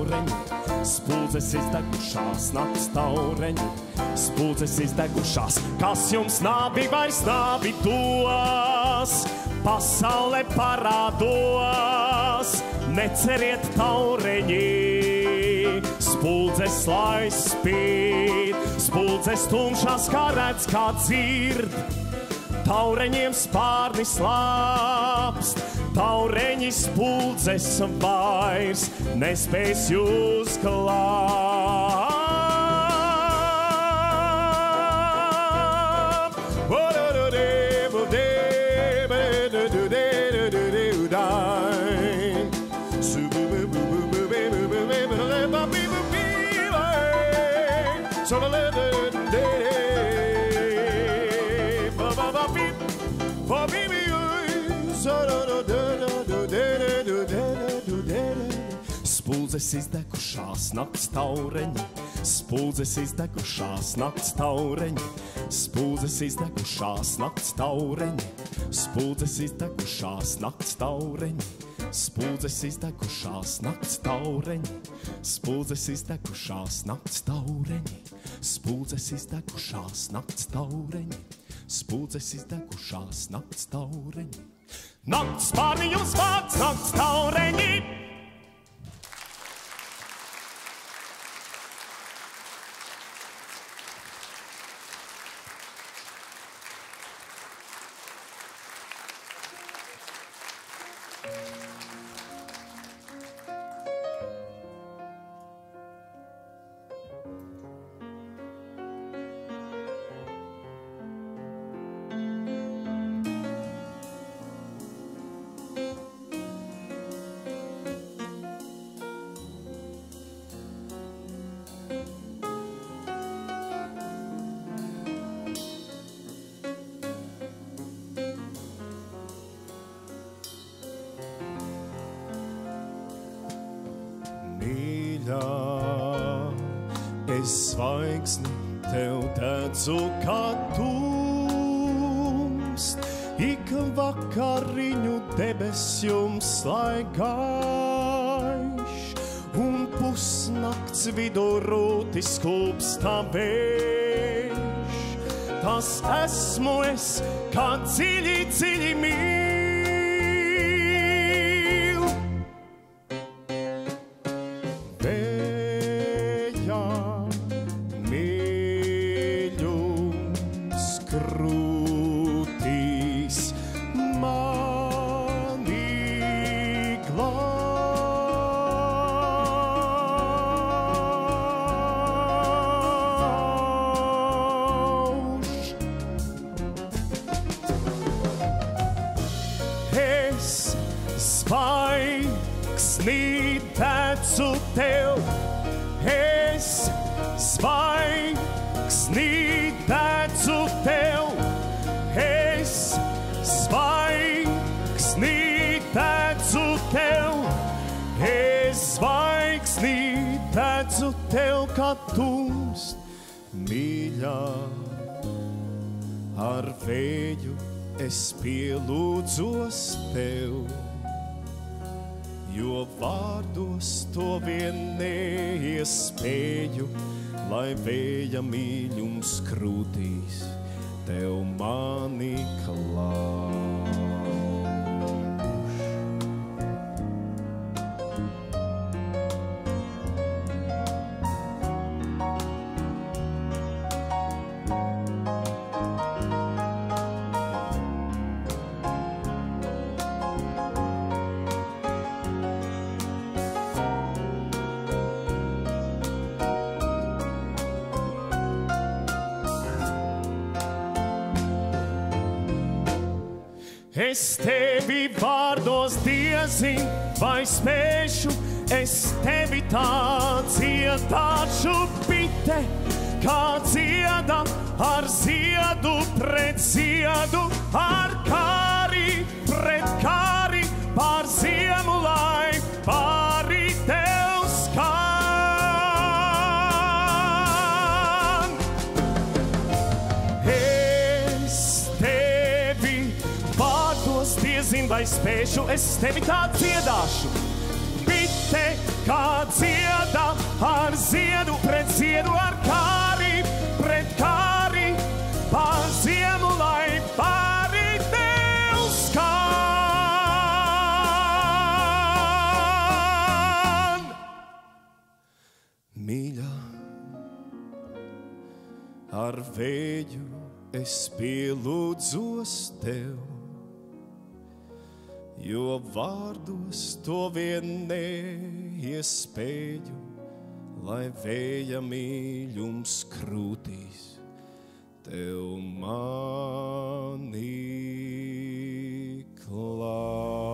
Speaker 1: Taureņi, spūdzes izdegušās nakts taureņi, spūdzes izdegušās. Kas jums nāvi vairs nāvi dos, pasaule parādos, neceriet taureņi. Spuldzes lai spīd, spuldzes tumšās kā redz, kā dzird. Taureņiem spārni slāpst, taureņi spuldzes vairs nespēs jūs glābt. Spuldzes izdegušās nakts taureņi, spuldzes izdegušās nakts taureņi, spuldzes izdegušās nakts taureņi, spuldzes izdegušās nakts taureņi, spuldzes izdegušās nakts taureņi, spuldzes izdegušās nakts taureņi, spuldzes izdegušās nakts taureņi, spuldzes izdegušās nakts taureņi. Nakts pārniņums vārds, nakts taureņi! Lai vēja mīļums krūtīs tev mani klāj. Es tevi vārdos diezinu, vai spēšu, es tevi tā dziedāšu bite, kā dzieda ar ziedu pret ziedu, ar kāri pret kāri, pār ziemu diezin vai spēšu, es tevi tā dziedāšu. Bite kā dzieda ar ziedu pret ziedu, ar kāri pret kāri, pār ziemu lai pāri tev skan.
Speaker 2: Mīļā, ar vēju es pielūdzos tev, jo vārdos to vien neiespēju, lai vēja mīļums krūtīs tev mani klauš.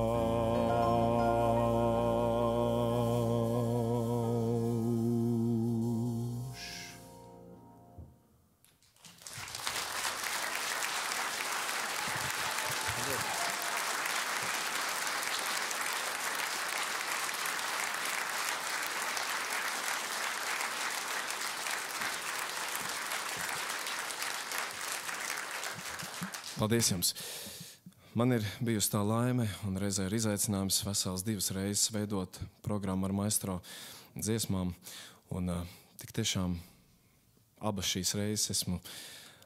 Speaker 2: Paldies jums! Man ir bijusi tā laime un reizē ir izaicinājums vesels divas reizes veidot programmu ar maistro dziesmām. Un, tik tiešām abas šīs reizes esmu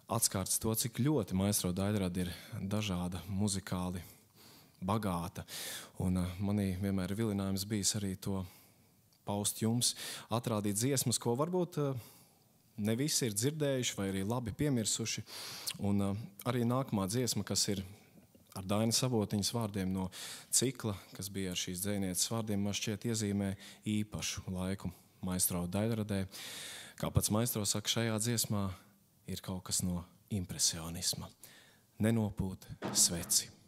Speaker 2: atskārts to, cik ļoti maistro daļrada ir dažāda, muzikāli bagāta. Un, manī vienmēr ir vilinājums bijis arī to paust jums, atrādīt dziesmas, ko varbūt uh, ne visi ir dzirdējuši vai arī labi piemirsuši. Un uh, arī nākamā dziesma, kas ir ar Dainu Savotiņas vārdiem no cikla, kas bija ar šīs dzēnieces vārdiem, man šķiet iezīmē īpašu laiku maistro daļradē. Kā pats maistro saka, šajā dziesmā ir kaut kas no impresionisma. Nenopūt sveci.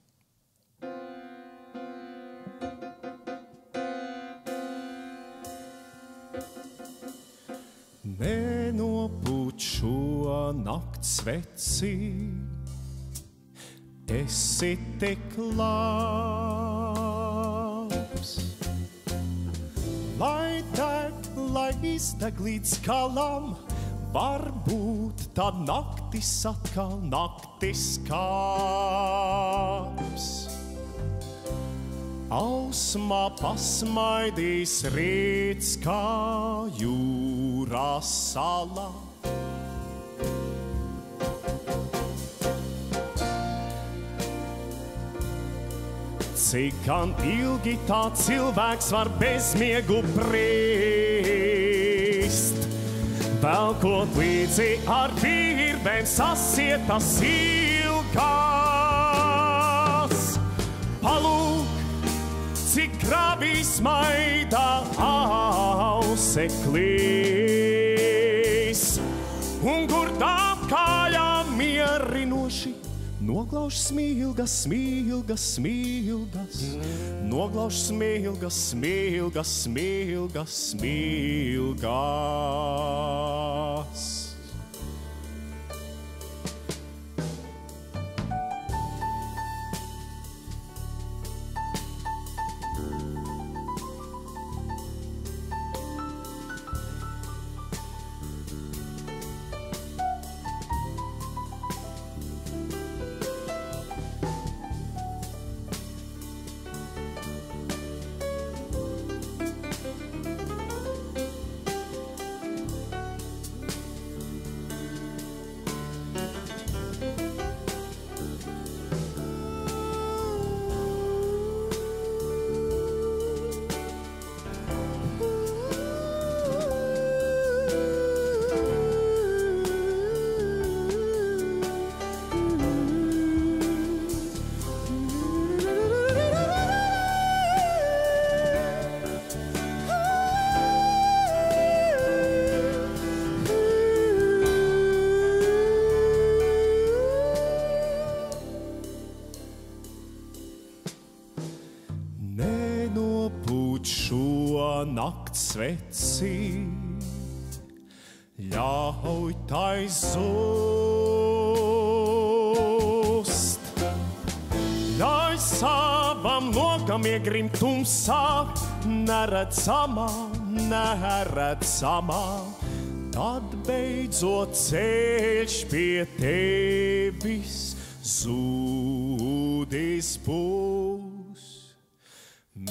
Speaker 1: Nenopūt šo nakts sveci, esi tik labs. Lai deg, lai izdeg līdz galam, varbūt tā naktis atkal naktis kāps. Ausmā pasmaidīs rīts kā jūrā salā. Cik gan ilgi tā cilvēks var bezmiegu priest, velkot līdzi ar virbēm sasietas ilgās. Palūk, cik grabīs maida auseklīs, un gurdām kājām mierinoši Noglauž smilgas, smilgas, smilgas, noglauž smilgas, smilgas, smilgas, smilgas. Ļauj tai zust. Ļauj savam lokam iegrimt tumsā, neredzamā, neredzamā. Tad beidzot ceļš pie tevis zudis būs.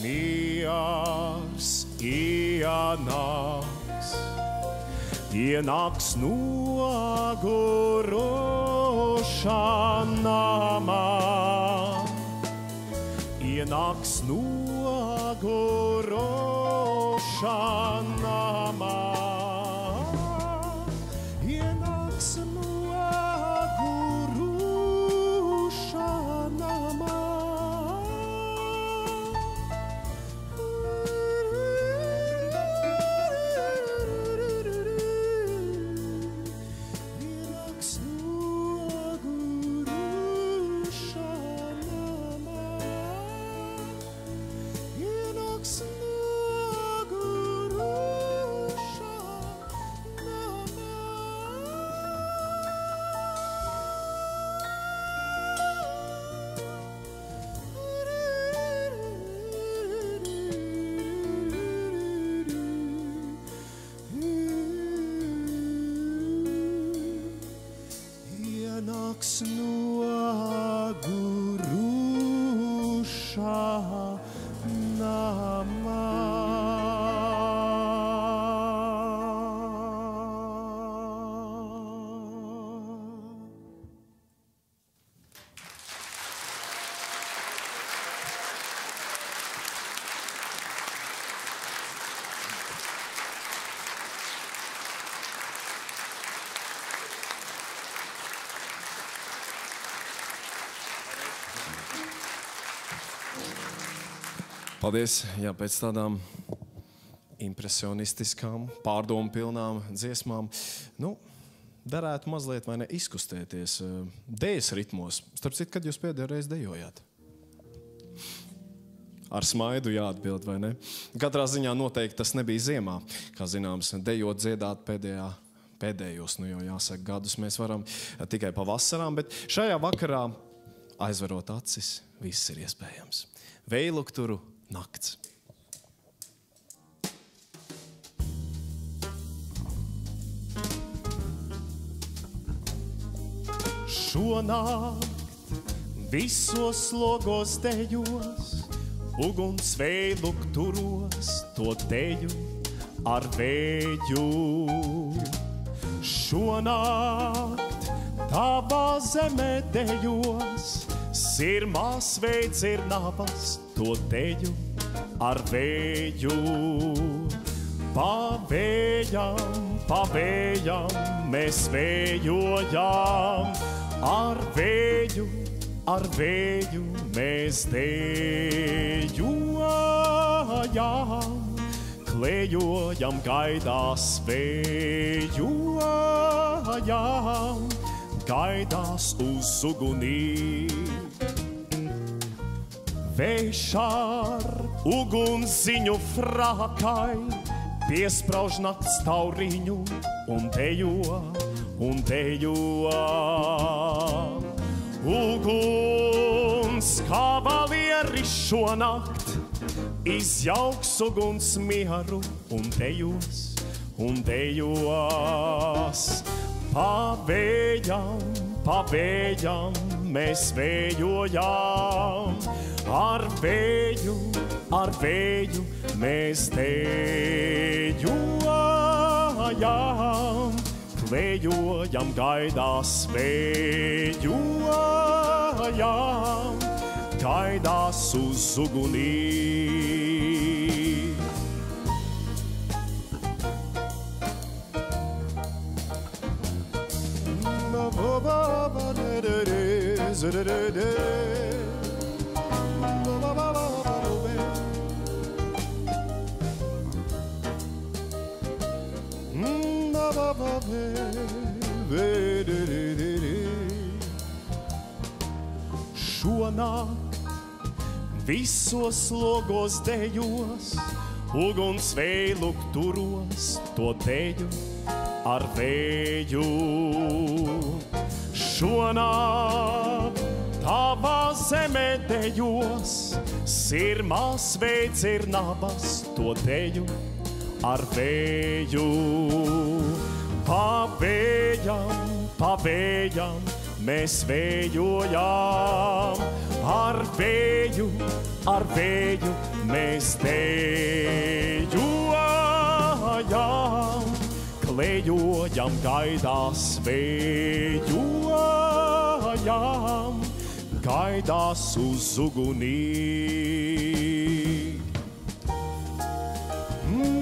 Speaker 1: Miers ienāks, ienāks nogurošā namā. Ienāks nogurošā namā.
Speaker 2: Paldies! Jā, pēc tādām impresionistiskām, pārdomu pilnām dziesmām. Nu, Darētu mazliet vai ne izkustēties eh, dēļas ritmos. Starp citu, kad jūs pēdējo reizi dejojāt? Ar smaidu jāatbild, vai ne? Katrā ziņā noteikti tas nebija ziemā. Kā zināms, dejot, dziedāt pēdējā, pēdējos, nu jau jāsaka, gadus mēs varam eh, tikai pavasarām, bet šajā vakarā, aizverot acis, viss ir iespējams. Veilukturu nakts.
Speaker 1: Šonakt visos logos dejos, uguns vēluk turos, to deju ar vēju. Šonakt tavā zemē dejos, sirmās veids ir navas, to deju ar vēju. Pavējam, pavējam, mēs vējojam, ar vēju, ar vēju mēs dejojam, klejojam, gaidās vējojam, gaidās uz ugunī. Vējš ar ugunziņu frākai piesprāž nakts tauriņu un dejo, un dejo. Uguns kavalieri šonakt izjauks uguns mieru un dejos, un dejos. Pavējam, pavējam, mēs vējojam, ar vēju, ar vēju mēs dejojam, klejojam, gaidās vējojam, gaidās uz ugunī. Šonakt visos logos dejos, uguns vēlu turos to deju ar vēju. Šonāk tavā zemē dejos, sirmās veids ir nabas to deju ar vēju. Pavējam, pavējam, mēs vējojam ar vēju, ar vēju mēs dejojam, klejojam gaidās vējojam, gaidās uz ugunī.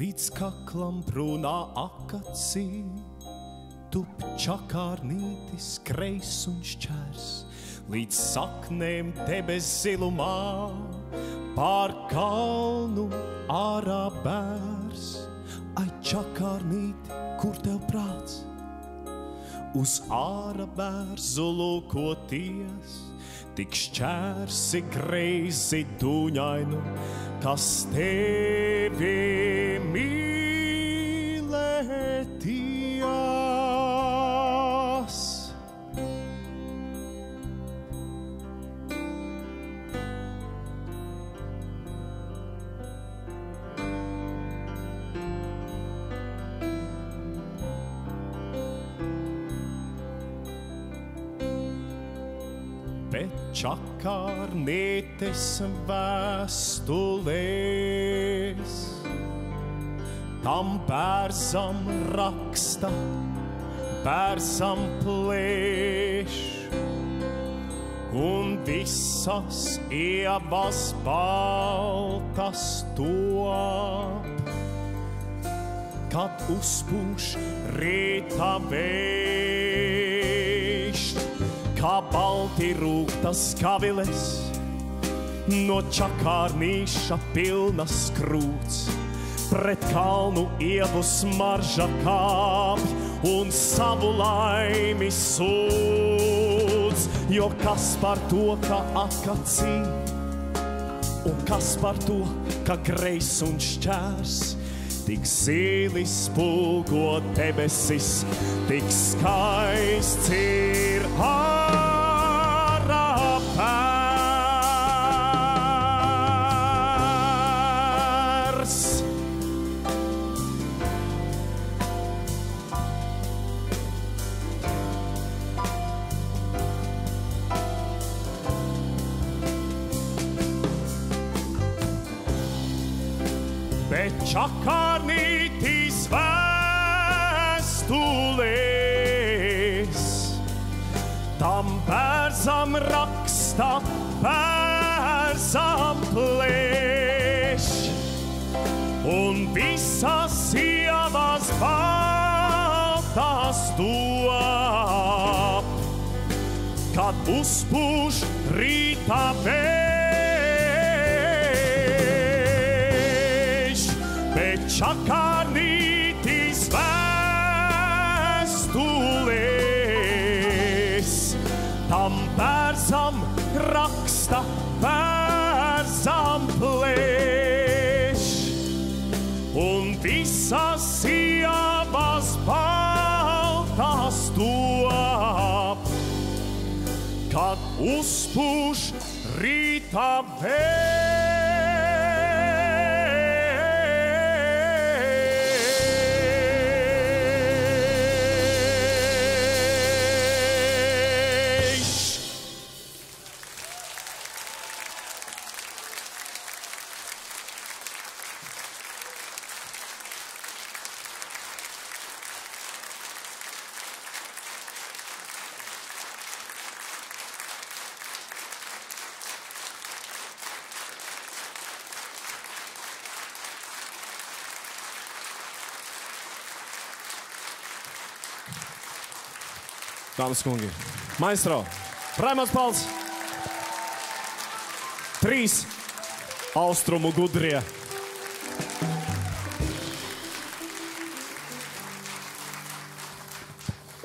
Speaker 1: līdz kaklam brūnā akacī. Tup čakārnītis, kreis un šķērs, līdz saknēm debes zilumā, pār kalnu ārā bērs. Ai, čakārnīti, kur tev prāts? Uz ārā bērzu lūkoties, tik šķērsi greizi duņainu, kas tevi mīlētījās. Čakārnītes vēstulēs. Tam bērzam raksta, bērzam plēš, un visas ievas baltas top. Kad uzpūš rīta vējš, kā balti rūktas kaviles, no čakārnīša pilnas krūts pret kalnu ievu smarža kāpj un savu laimi sūdz. Jo kas par to, ka akacī, un kas par to, ka greis un šķērs, tik zili spulgo debesis, tik skaists ir ārā uzpūš rīta vējš, bet čakārnī kad uzpūš rīta vējš.
Speaker 2: Dāmas un kungi, maestro, Raimons Pals, trīs austrumu gudrie.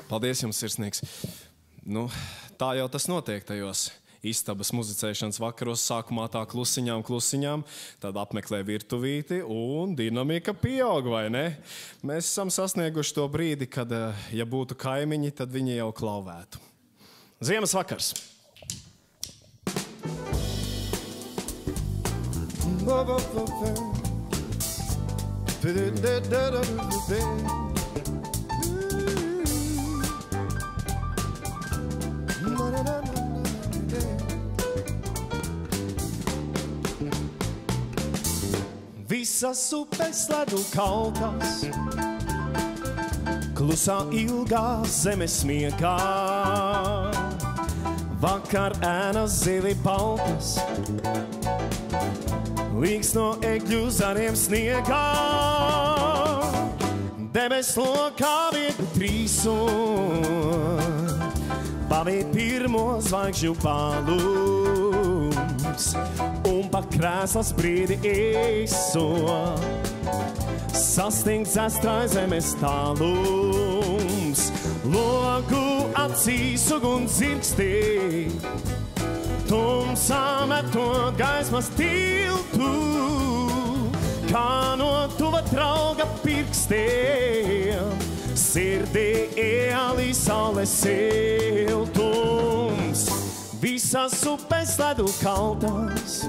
Speaker 2: Paldies jums, sirsnīgs. Nu, tā jau tas notiek tajos istabas muzicēšanas vakaros. Sākumā tā klusiņām, klusiņām, tad apmeklē virtuvīti un dinamika pieaug, vai ne? Mēs esam sasnieguši to brīdi, kad, eh, ja būtu kaimiņi, tad viņi jau klauvētu. Ziemas vakars!
Speaker 1: Visas upes ledu kaltas, klusā ilgā zemes miegā. Vakar ēnas zili baltas, līgs no egļu zariem sniegā. Debes lokā viegli trīsu, pavīt pirmo zvaigžņu balums un pa krēslas brīdi īso. Sastingts astrai zemes tālums, logu acīs uguns zirgstī. Tumsā metot gaismas tiltu, kā no tuva drauga pirkstiem. Sirdī ielī saules siltums, visas upes ledu kaltas.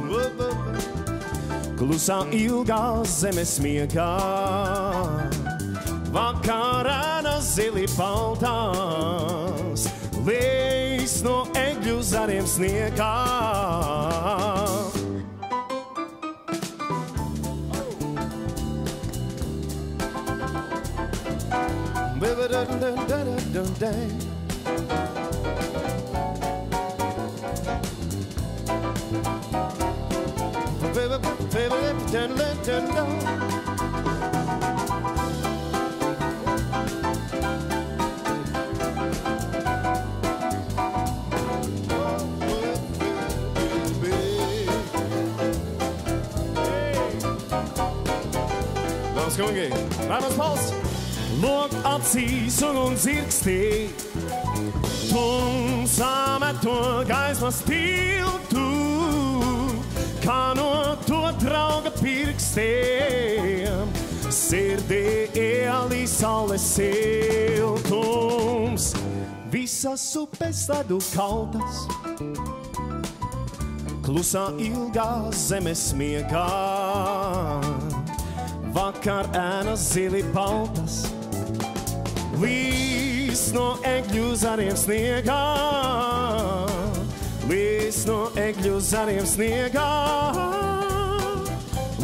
Speaker 1: Klusā ilgā zemes miegā, vakarā zili baltās, lejs no egļu zariem sniegā.
Speaker 2: Dāmas un kungi, Raimons Pals!
Speaker 1: Lok acīs un zirgstī, tumsā meto gaismas tiltu, kā no to drauga pirkstiem. Sirdī ielī saules siltums, visas upes ledu kaltas, klusā ilgā zemes miegā. Vakar ēnas zili baltas, Līs no egļu zariem sniegā, līs no egļu zariem sniegā,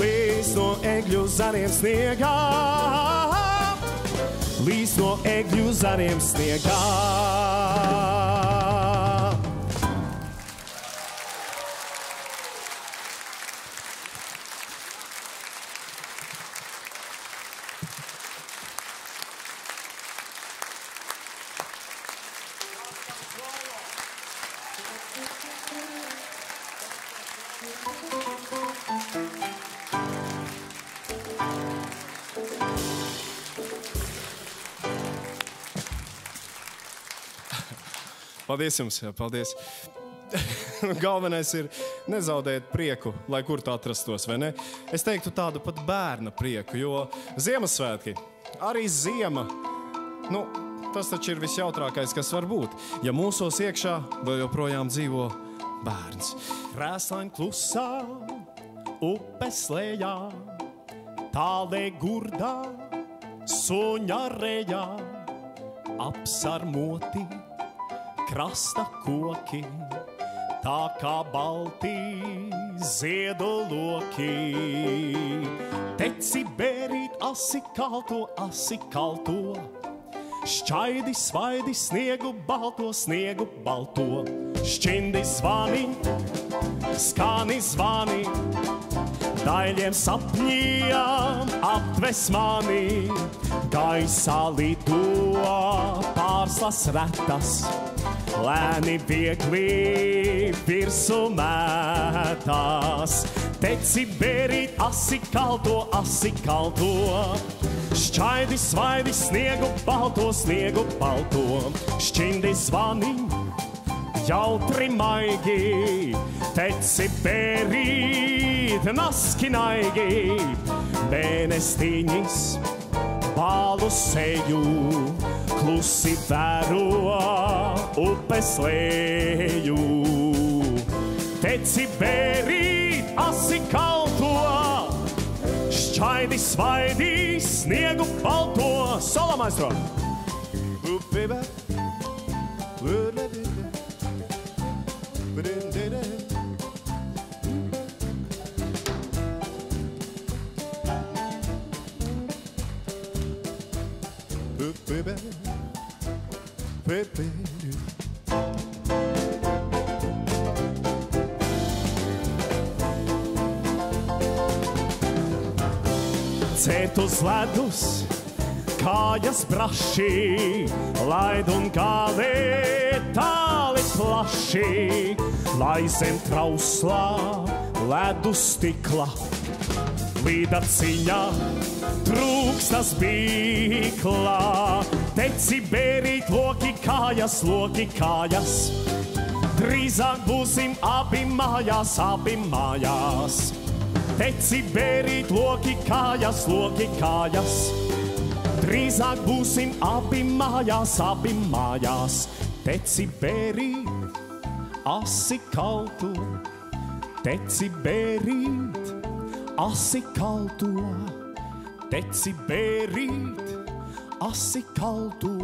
Speaker 1: līs no egļu zariem sniegā, līs no egļu zariem sniegā. Paldies jums, jā, paldies. Galvenais ir nezaudēt prieku, lai kur tā atrastos, vai ne? Es teiktu tādu pat bērna prieku, jo Ziemassvētki, arī ziema, nu, tas taču ir visjautrākais, kas var būt. Ja mūsos iekšā vēl joprojām dzīvo bērns. Krēslaini klusā, upes lejā, tālē gurdā, suņa rejā, apsarmoti krasta koki, tā kā balti ziedu loki. Teci bērīt asi kalto, asi kalto, šķaidi svaidi sniegu balto, sniegu balto, šķindi zvani, skani zvani. Daļiem sapņiem aptves mani, gaisā lido pārslas retas, lēni viegli virsū mētās. Teci bērīt asi kalto, asi kalto, šķaidi svaidi sniegu balto, sniegu balto, šķindi zvani jautri maigi, teci bērīt naskinaigi, mēnestiņas bālu seju, klusi vēro upes leju. Teci bērīt asi kalto, šķaidi svaidi sniegu balto, solo maestro. Upebe, Cēt ledus, kājas braši, laid un kālē tāli plaši, lai zem trauslā ledus stikla. Līdaciņā trūkstas bīklā, teci bērīt loki kājas, loki kājas. Drīzāk būsim abi mājās, abi mājās. Teci bērīt loki kājas, loki kājas. Drīzāk būsim abi mājās, abi mājās. Teci bērīt, asi kaltu, teci bērīt, asi kalto, teci bērīt, asi kalto.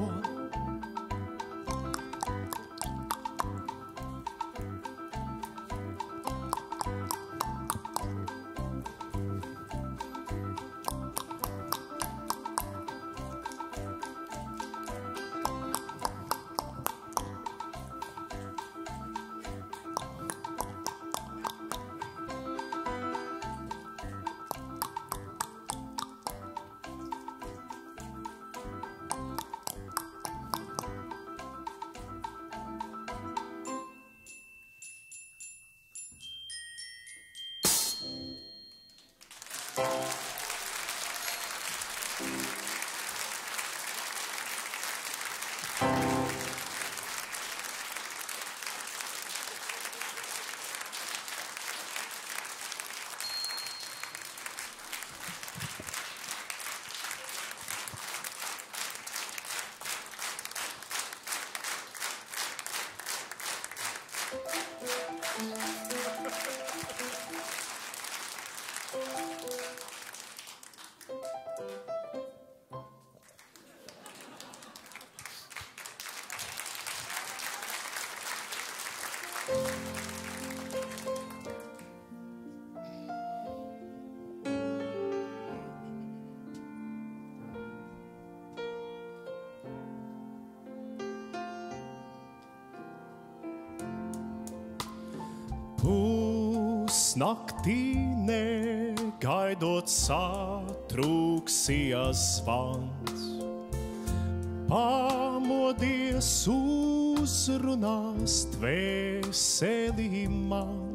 Speaker 1: Uzrunās dvēseli man.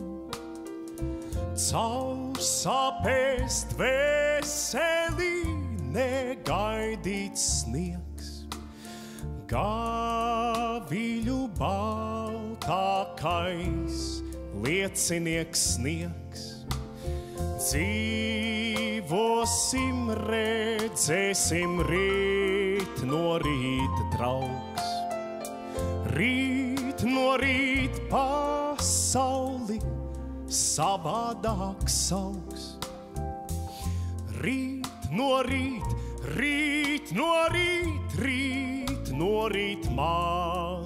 Speaker 1: Caur sāpēs dvēseli negaidīts sniegs, gāviļu baltākais liecinieks sniegs. Dzīvosim, redzēsim rīt no rīta draugs. Rīt no rīta pasauli savādāk sauks. Rīt no rīt, rīt no rīt, rīt no rīt man.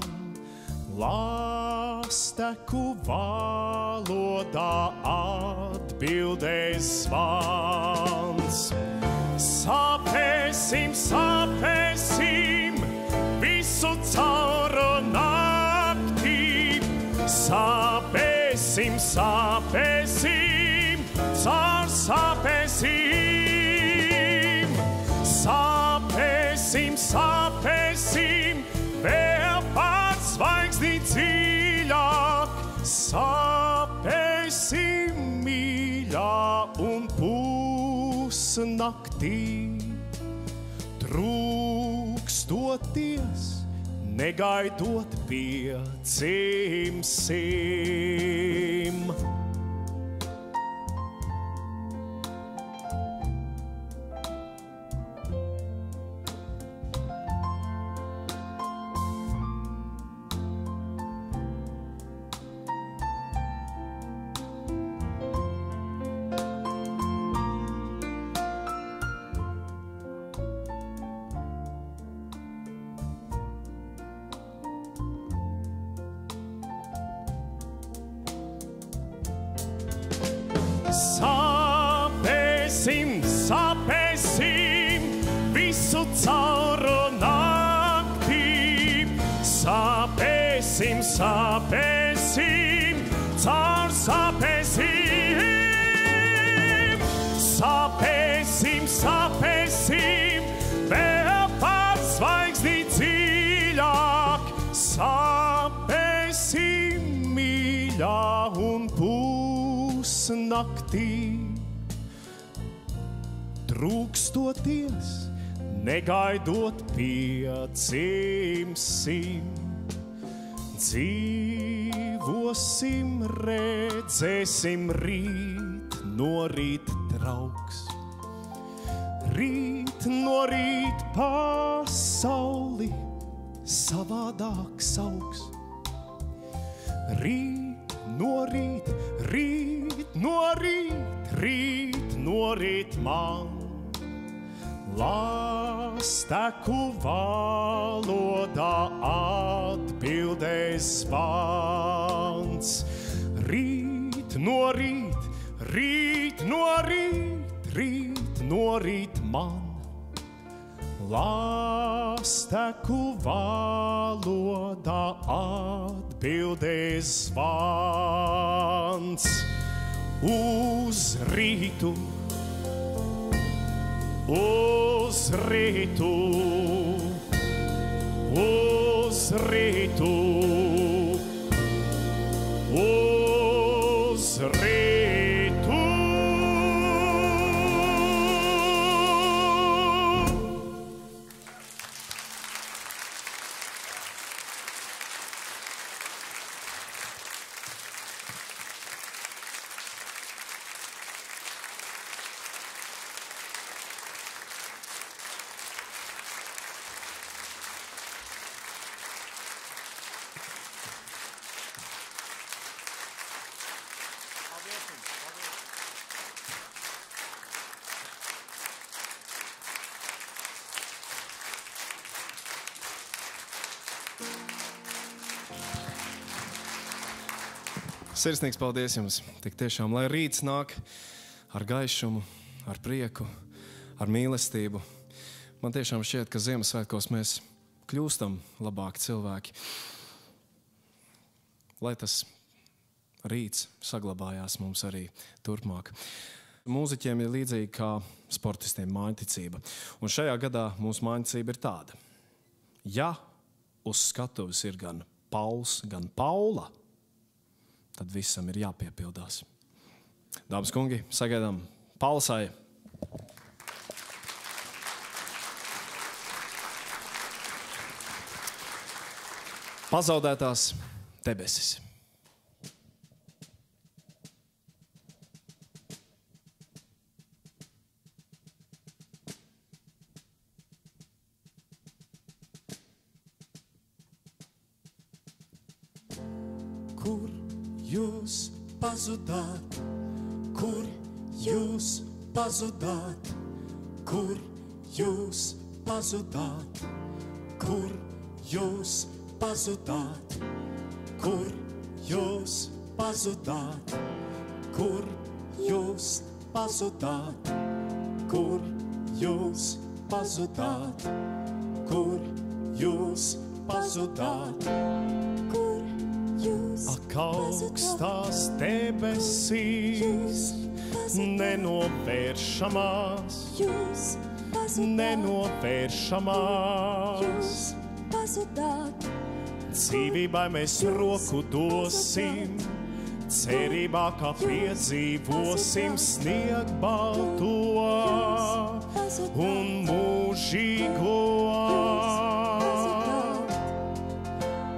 Speaker 1: Lāsteku valodā atbildēs svans. Sāpēsim, sāpēsim visu cauru naktī. Sāpēsim, sāpēsim, caur sāpēsim. Sāpēsim, sāpēsim, vēl pats zvaigzni dziļāk. Sāpēsim mīļā un pusnaktī. Trūkstoties, negaidot piedzimsim. Sāpēsim, pusnaktī. Trūkstoties, negaidot piedzimsim. Dzīvosim, redzēsim rīt, no rīta draugs. Rīt no rīta pasauli savādāk sauks. Rīt no rīta, rīt no rīta, rīt no rīta man. Lāsteku valodā atbildēs vārds. Rīt no rīt, rīt no rīt, rīt no rīt man. Lāsteku valodā atbildēs vārds. Uz rītu, uz rītu, uz rītu,
Speaker 2: Sirsnīgs paldies jums! Tik tiešām, lai rīts nāk ar gaišumu, ar prieku, ar mīlestību. Man tiešām šķiet, ka Ziemassvētkos mēs kļūstam labāki cilvēki. Lai tas rīts saglabājās mums arī turpmāk. Mūziķiem ir līdzīgi kā sportistiem mājiņticība. Un šajā gadā mūsu mājiņticība ir tāda. ja uz skatuves ir gan Pauls, gan Paula, tad visam ir jāpiepildās. Dāmas un kungi, sagaidām Paulsai. Pazaudētās debesis.
Speaker 1: Pazudāt? Kur jūs pazudāt? Kur jūs pazudāt? Kur jūs Ak, augstās debesīs, nenovēršamās,
Speaker 8: jūs pazudāt?
Speaker 1: nenovēršamās.
Speaker 8: Jūs pazudāt?
Speaker 1: Dzīvībai mēs roku dosim, cerībā, ka piedzīvosim sniegu balto un mūžīgo.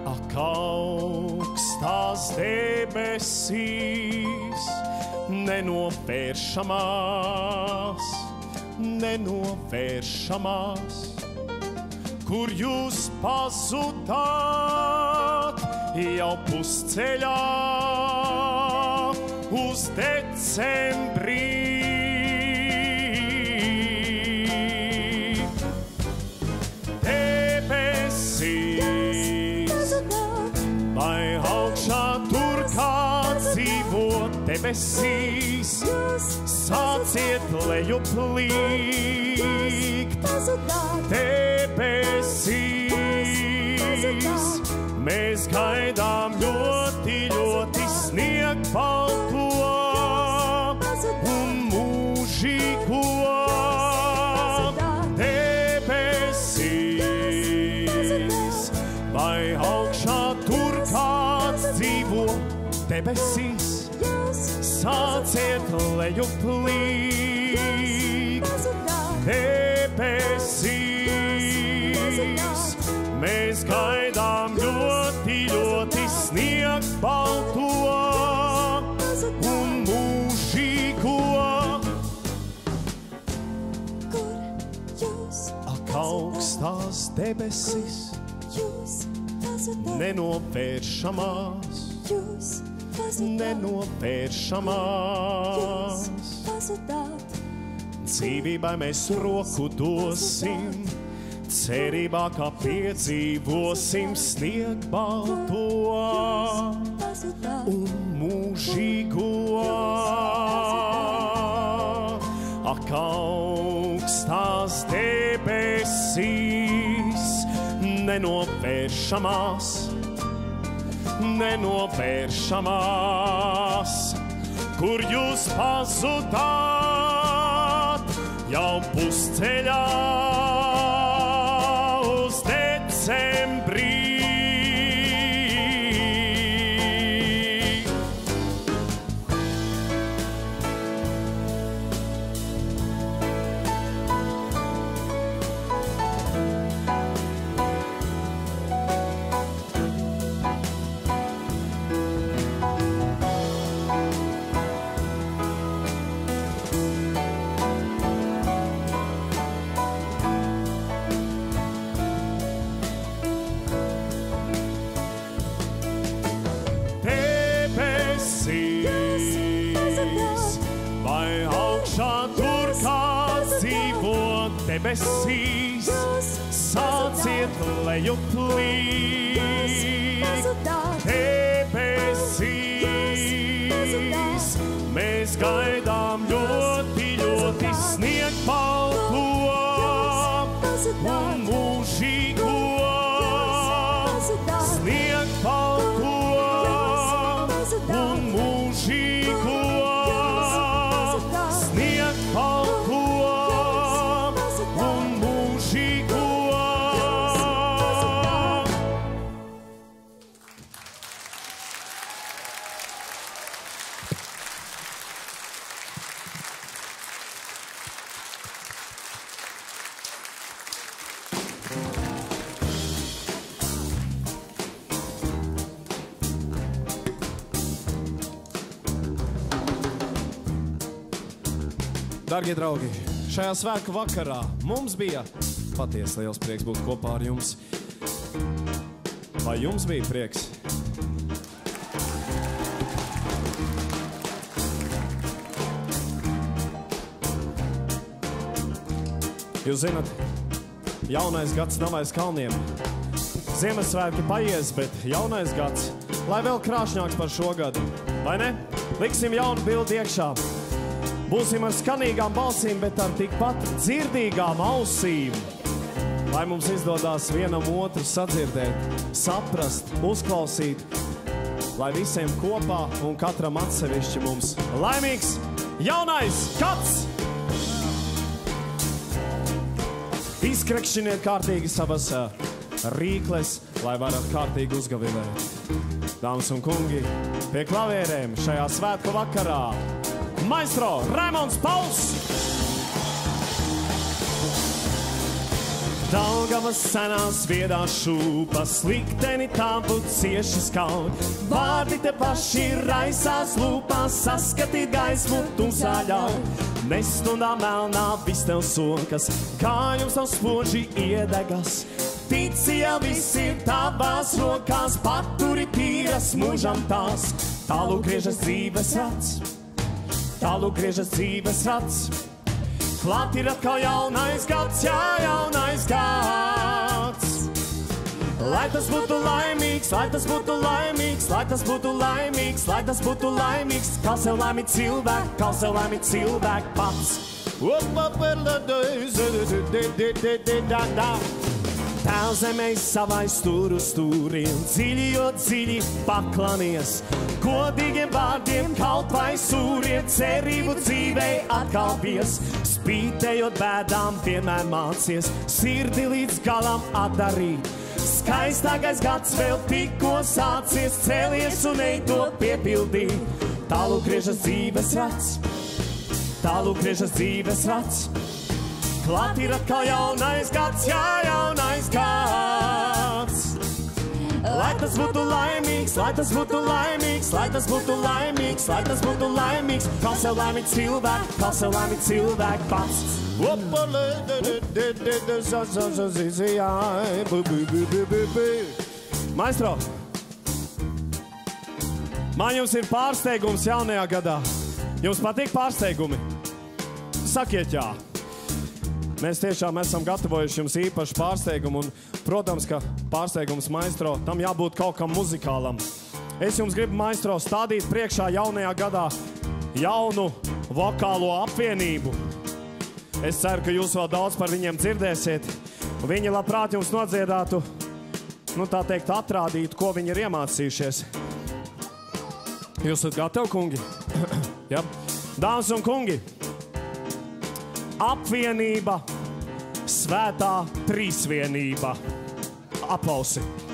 Speaker 1: Ak, augstās debesīs, nenovēršamās, nenovēršamās kur jūs pazudāt jau pusceļā uz decembrī. Debesīs, vai augšā tur kāds dzīvo debesīs, sāciet leju plīkt. debesīs. Mēs gaidām ļoti, ļoti sniegu balto Sāciet leju plīkt debesīs. Mēs gaidām ļoti, ļoti sniegu balto un mūžīgo.
Speaker 8: Kur jūs
Speaker 1: Ak, augstās debesis, nenovēršamās,
Speaker 8: Jūs pazudāt?
Speaker 1: Dzīvībai mēs roku dosim, cerībā, ka piedzīvosim sniegu balto
Speaker 8: Pazudāt?
Speaker 1: un mūžīgo. Ak, augstās debesīs, nenovēršamās, nenovēršamās, kur jūs pazudāt jau pusceļā 욕 Darbie draugi, šajā svētku vakarā mums bija patiesi liels prieks būt kopā ar jums. Vai jums bija prieks? Jūs zināt, jaunais gads nav aiz kalniem. Ziemassvētki paies, bet jaunais gads, lai vēl krāšņāks par šo gadu, vai ne? Liksim jaunu bildi iekšā. Būsim ar skanīgām balsīm, bet ar tikpat dzirdīgām ausīm. Lai mums izdodas vienam otru sadzirdēt, saprast, uzklausīt, lai visiem kopā un katram atsevišķi mums laimīgs jaunais gads! Izkrekšķiniet kārtīgi savas rīkles, lai varat kārtīgi uzgavilēt. Dāmas un kungi, pie klavierēm šajā svētku vakarā Maestro Raimons Pauls! Daugavas senās viedās šūpas, likteni tām būtu cieši skaut. Vārdi te paši raisās lūpās, saskatīt gaismu tumsā ļauj. Nestundā melnā viss tev sokas, kā jums nav spoži iedegas. Tici, ja viss ir tavās rokās, paturi tīras mūžam tās. Tālu griežas dzīves rats, tālu griežas dzīves rats. Klāt ir atkal jaunais gads, jā, jaunais gads. Lai tas būtu laimīgs, lai tas būtu laimīgs, lai tas būtu laimīgs, lai tas būtu laimīgs. Kā sev laimi cilvēku, kā sev laimi cilvēku pats. Tā zemē savai stūru stūriem, dziļi, jo dziļi paklanies. Godīgiem vārdiem, kaut vai sūriem, cerību dzīvei atkāpies. Spītējot bēdām, vienmēr mācies, sirdi līdz galam atdarīt. Skaistākais gads vēl tikko sācies, cēlies un ej to piepildīt. Tālu griežas dzīves rats, tālu griežas dzīves rats. Klāt ir atkal jaunais gads, jā, jaunais gads. Lai tas būtu laimīgs, lai tas būtu laimīgs, lai tas būtu laimīgs, lai tas būtu laimīgs. Kā sev laimi cilvēku, kā sev laimi cilvēku pats. Maestro, man jums ir pārsteigums jaunajā gadā. Jums patīk pārsteigumi? Sakiet, jā. Mēs tiešām esam gatavojuši jums īpašu pārsteigumu, un, protams, ka pārsteigums maistro tam jābūt kaut kam muzikālam. Es jums gribu, maistro, stādīt priekšā jaunajā gadā jaunu vokālo apvienību. Es ceru, ka jūs vēl daudz par viņiem dzirdēsiet. Viņi labprāt jums nodziedātu, nu tā teikt, atrādītu, ko viņi ir iemācījušies. Jūs esat gatavi, kungi? ja. Dāmas un kungi! Apvienība, svētā trīsvienība. Aplausi!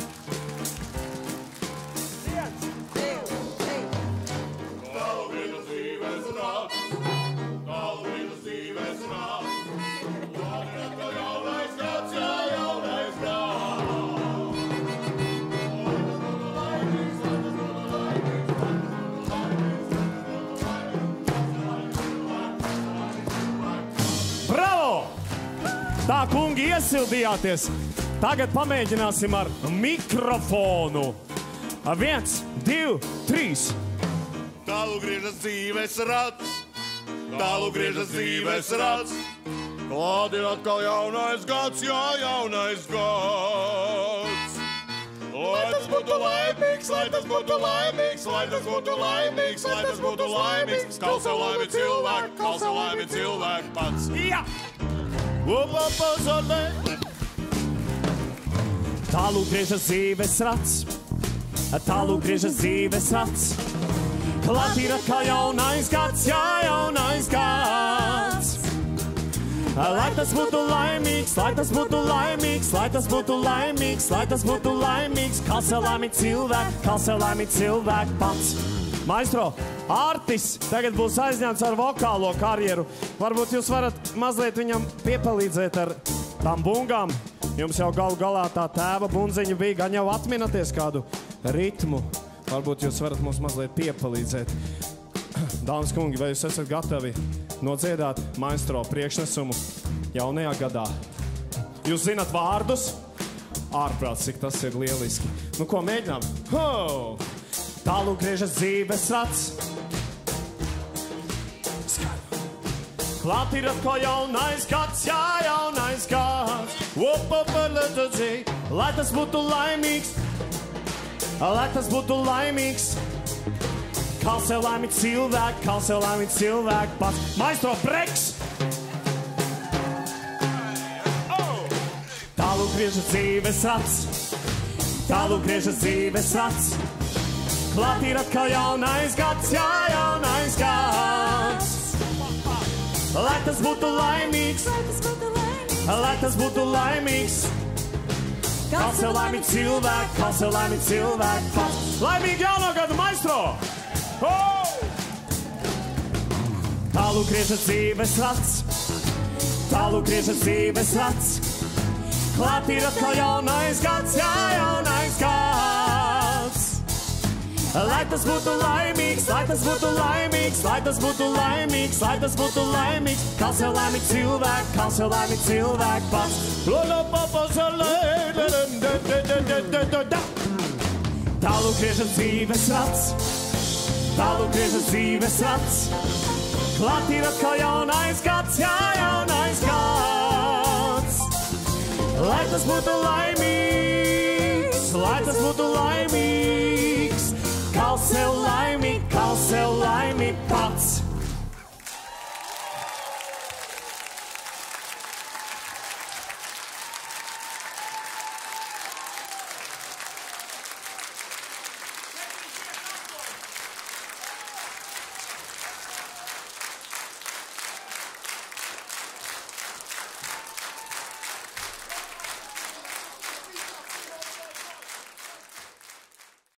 Speaker 1: Tā, kungi, iesildījāties. Tagad pamēģināsim ar mikrofonu. Viens, divi, trīs.
Speaker 2: Tālu griežas dzīves rats, tālu griežas dzīves rats. Klādi ir atkal jaunais gads, jā, jaunais gads. Lai tas būtu laimīgs, lai tas būtu laimīgs, lai tas būtu laimīgs, lai tas būtu laimīgs. Kā sev laimi cilvēku, kā sev laimi cilvēku pats.
Speaker 1: Jā! Tālu griežas dzīves rats, tālu griežas dzīves rats. Klāt ir atkal jaunais gads, jā, jaunais gads. Lai tas būtu laimīgs, lai tas būtu laimīgs, lai tas būtu laimīgs, lai tas būtu laimīgs. Kā sev laimi cilvēku, kā sev laimi cilvēku pats. Maestro, Artis tagad būs aizņemts ar vokālo karjeru. Varbūt jūs varat mazliet viņam piepalīdzēt ar tām bungām. Jums jau galu galā tā tēva bunziņa bija, gan jau atminaties kādu ritmu. Varbūt jūs varat mums mazliet piepalīdzēt. Dāmas kungi, vai jūs esat gatavi nodziedāt maestro priekšnesumu jaunajā gadā. Jūs zinat vārdus? Ārprāts, cik tas ir lieliski. Nu, ko mēģinām? Ho! Tālu griežas dzīves rats. Klāt ir atkal jaunais gads, jā, jaunais gads. Lai tas būtu laimīgs, lai tas būtu laimīgs. Kā sev laimīt cilvēku, kā sev laimīt cilvēku pats. Maistro breks! Tālu griežas dzīves rats, tālu griežas dzīves rats. Klāt ir atkal jaunais gads, jā, jaunais gads. Lai tas būtu laimīgs,
Speaker 7: Lai tas būtu laimīgs,
Speaker 1: lai tas būtu laimīgs. Kā sev laimīt cilvēku, kā sev laimīt cilvēku pats. Laimīgi jauno gadu maistro! Oh! Tālu griežas dzīves rats, tālu griežas dzīves rats. Klāt ir atkal jaunais gads, jā, jaunais gads. Lai tas būtu laimīgs, lai tas būtu laimīgs, lai tas būtu laimīgs, lai tas būtu laimīgs. Kā sev laimīgs cilvēks, kā sev laimīgs cilvēks pats. Lola papa salē, Tālu griežas dzīves rats, tālu griežas dzīves rats. Klāt ir atkal jaunais gads, jā, jaunais gads. Lai tas būtu laimīgs, lai tas būtu laimīgs. Pacel laimi, kalsel laimi pats!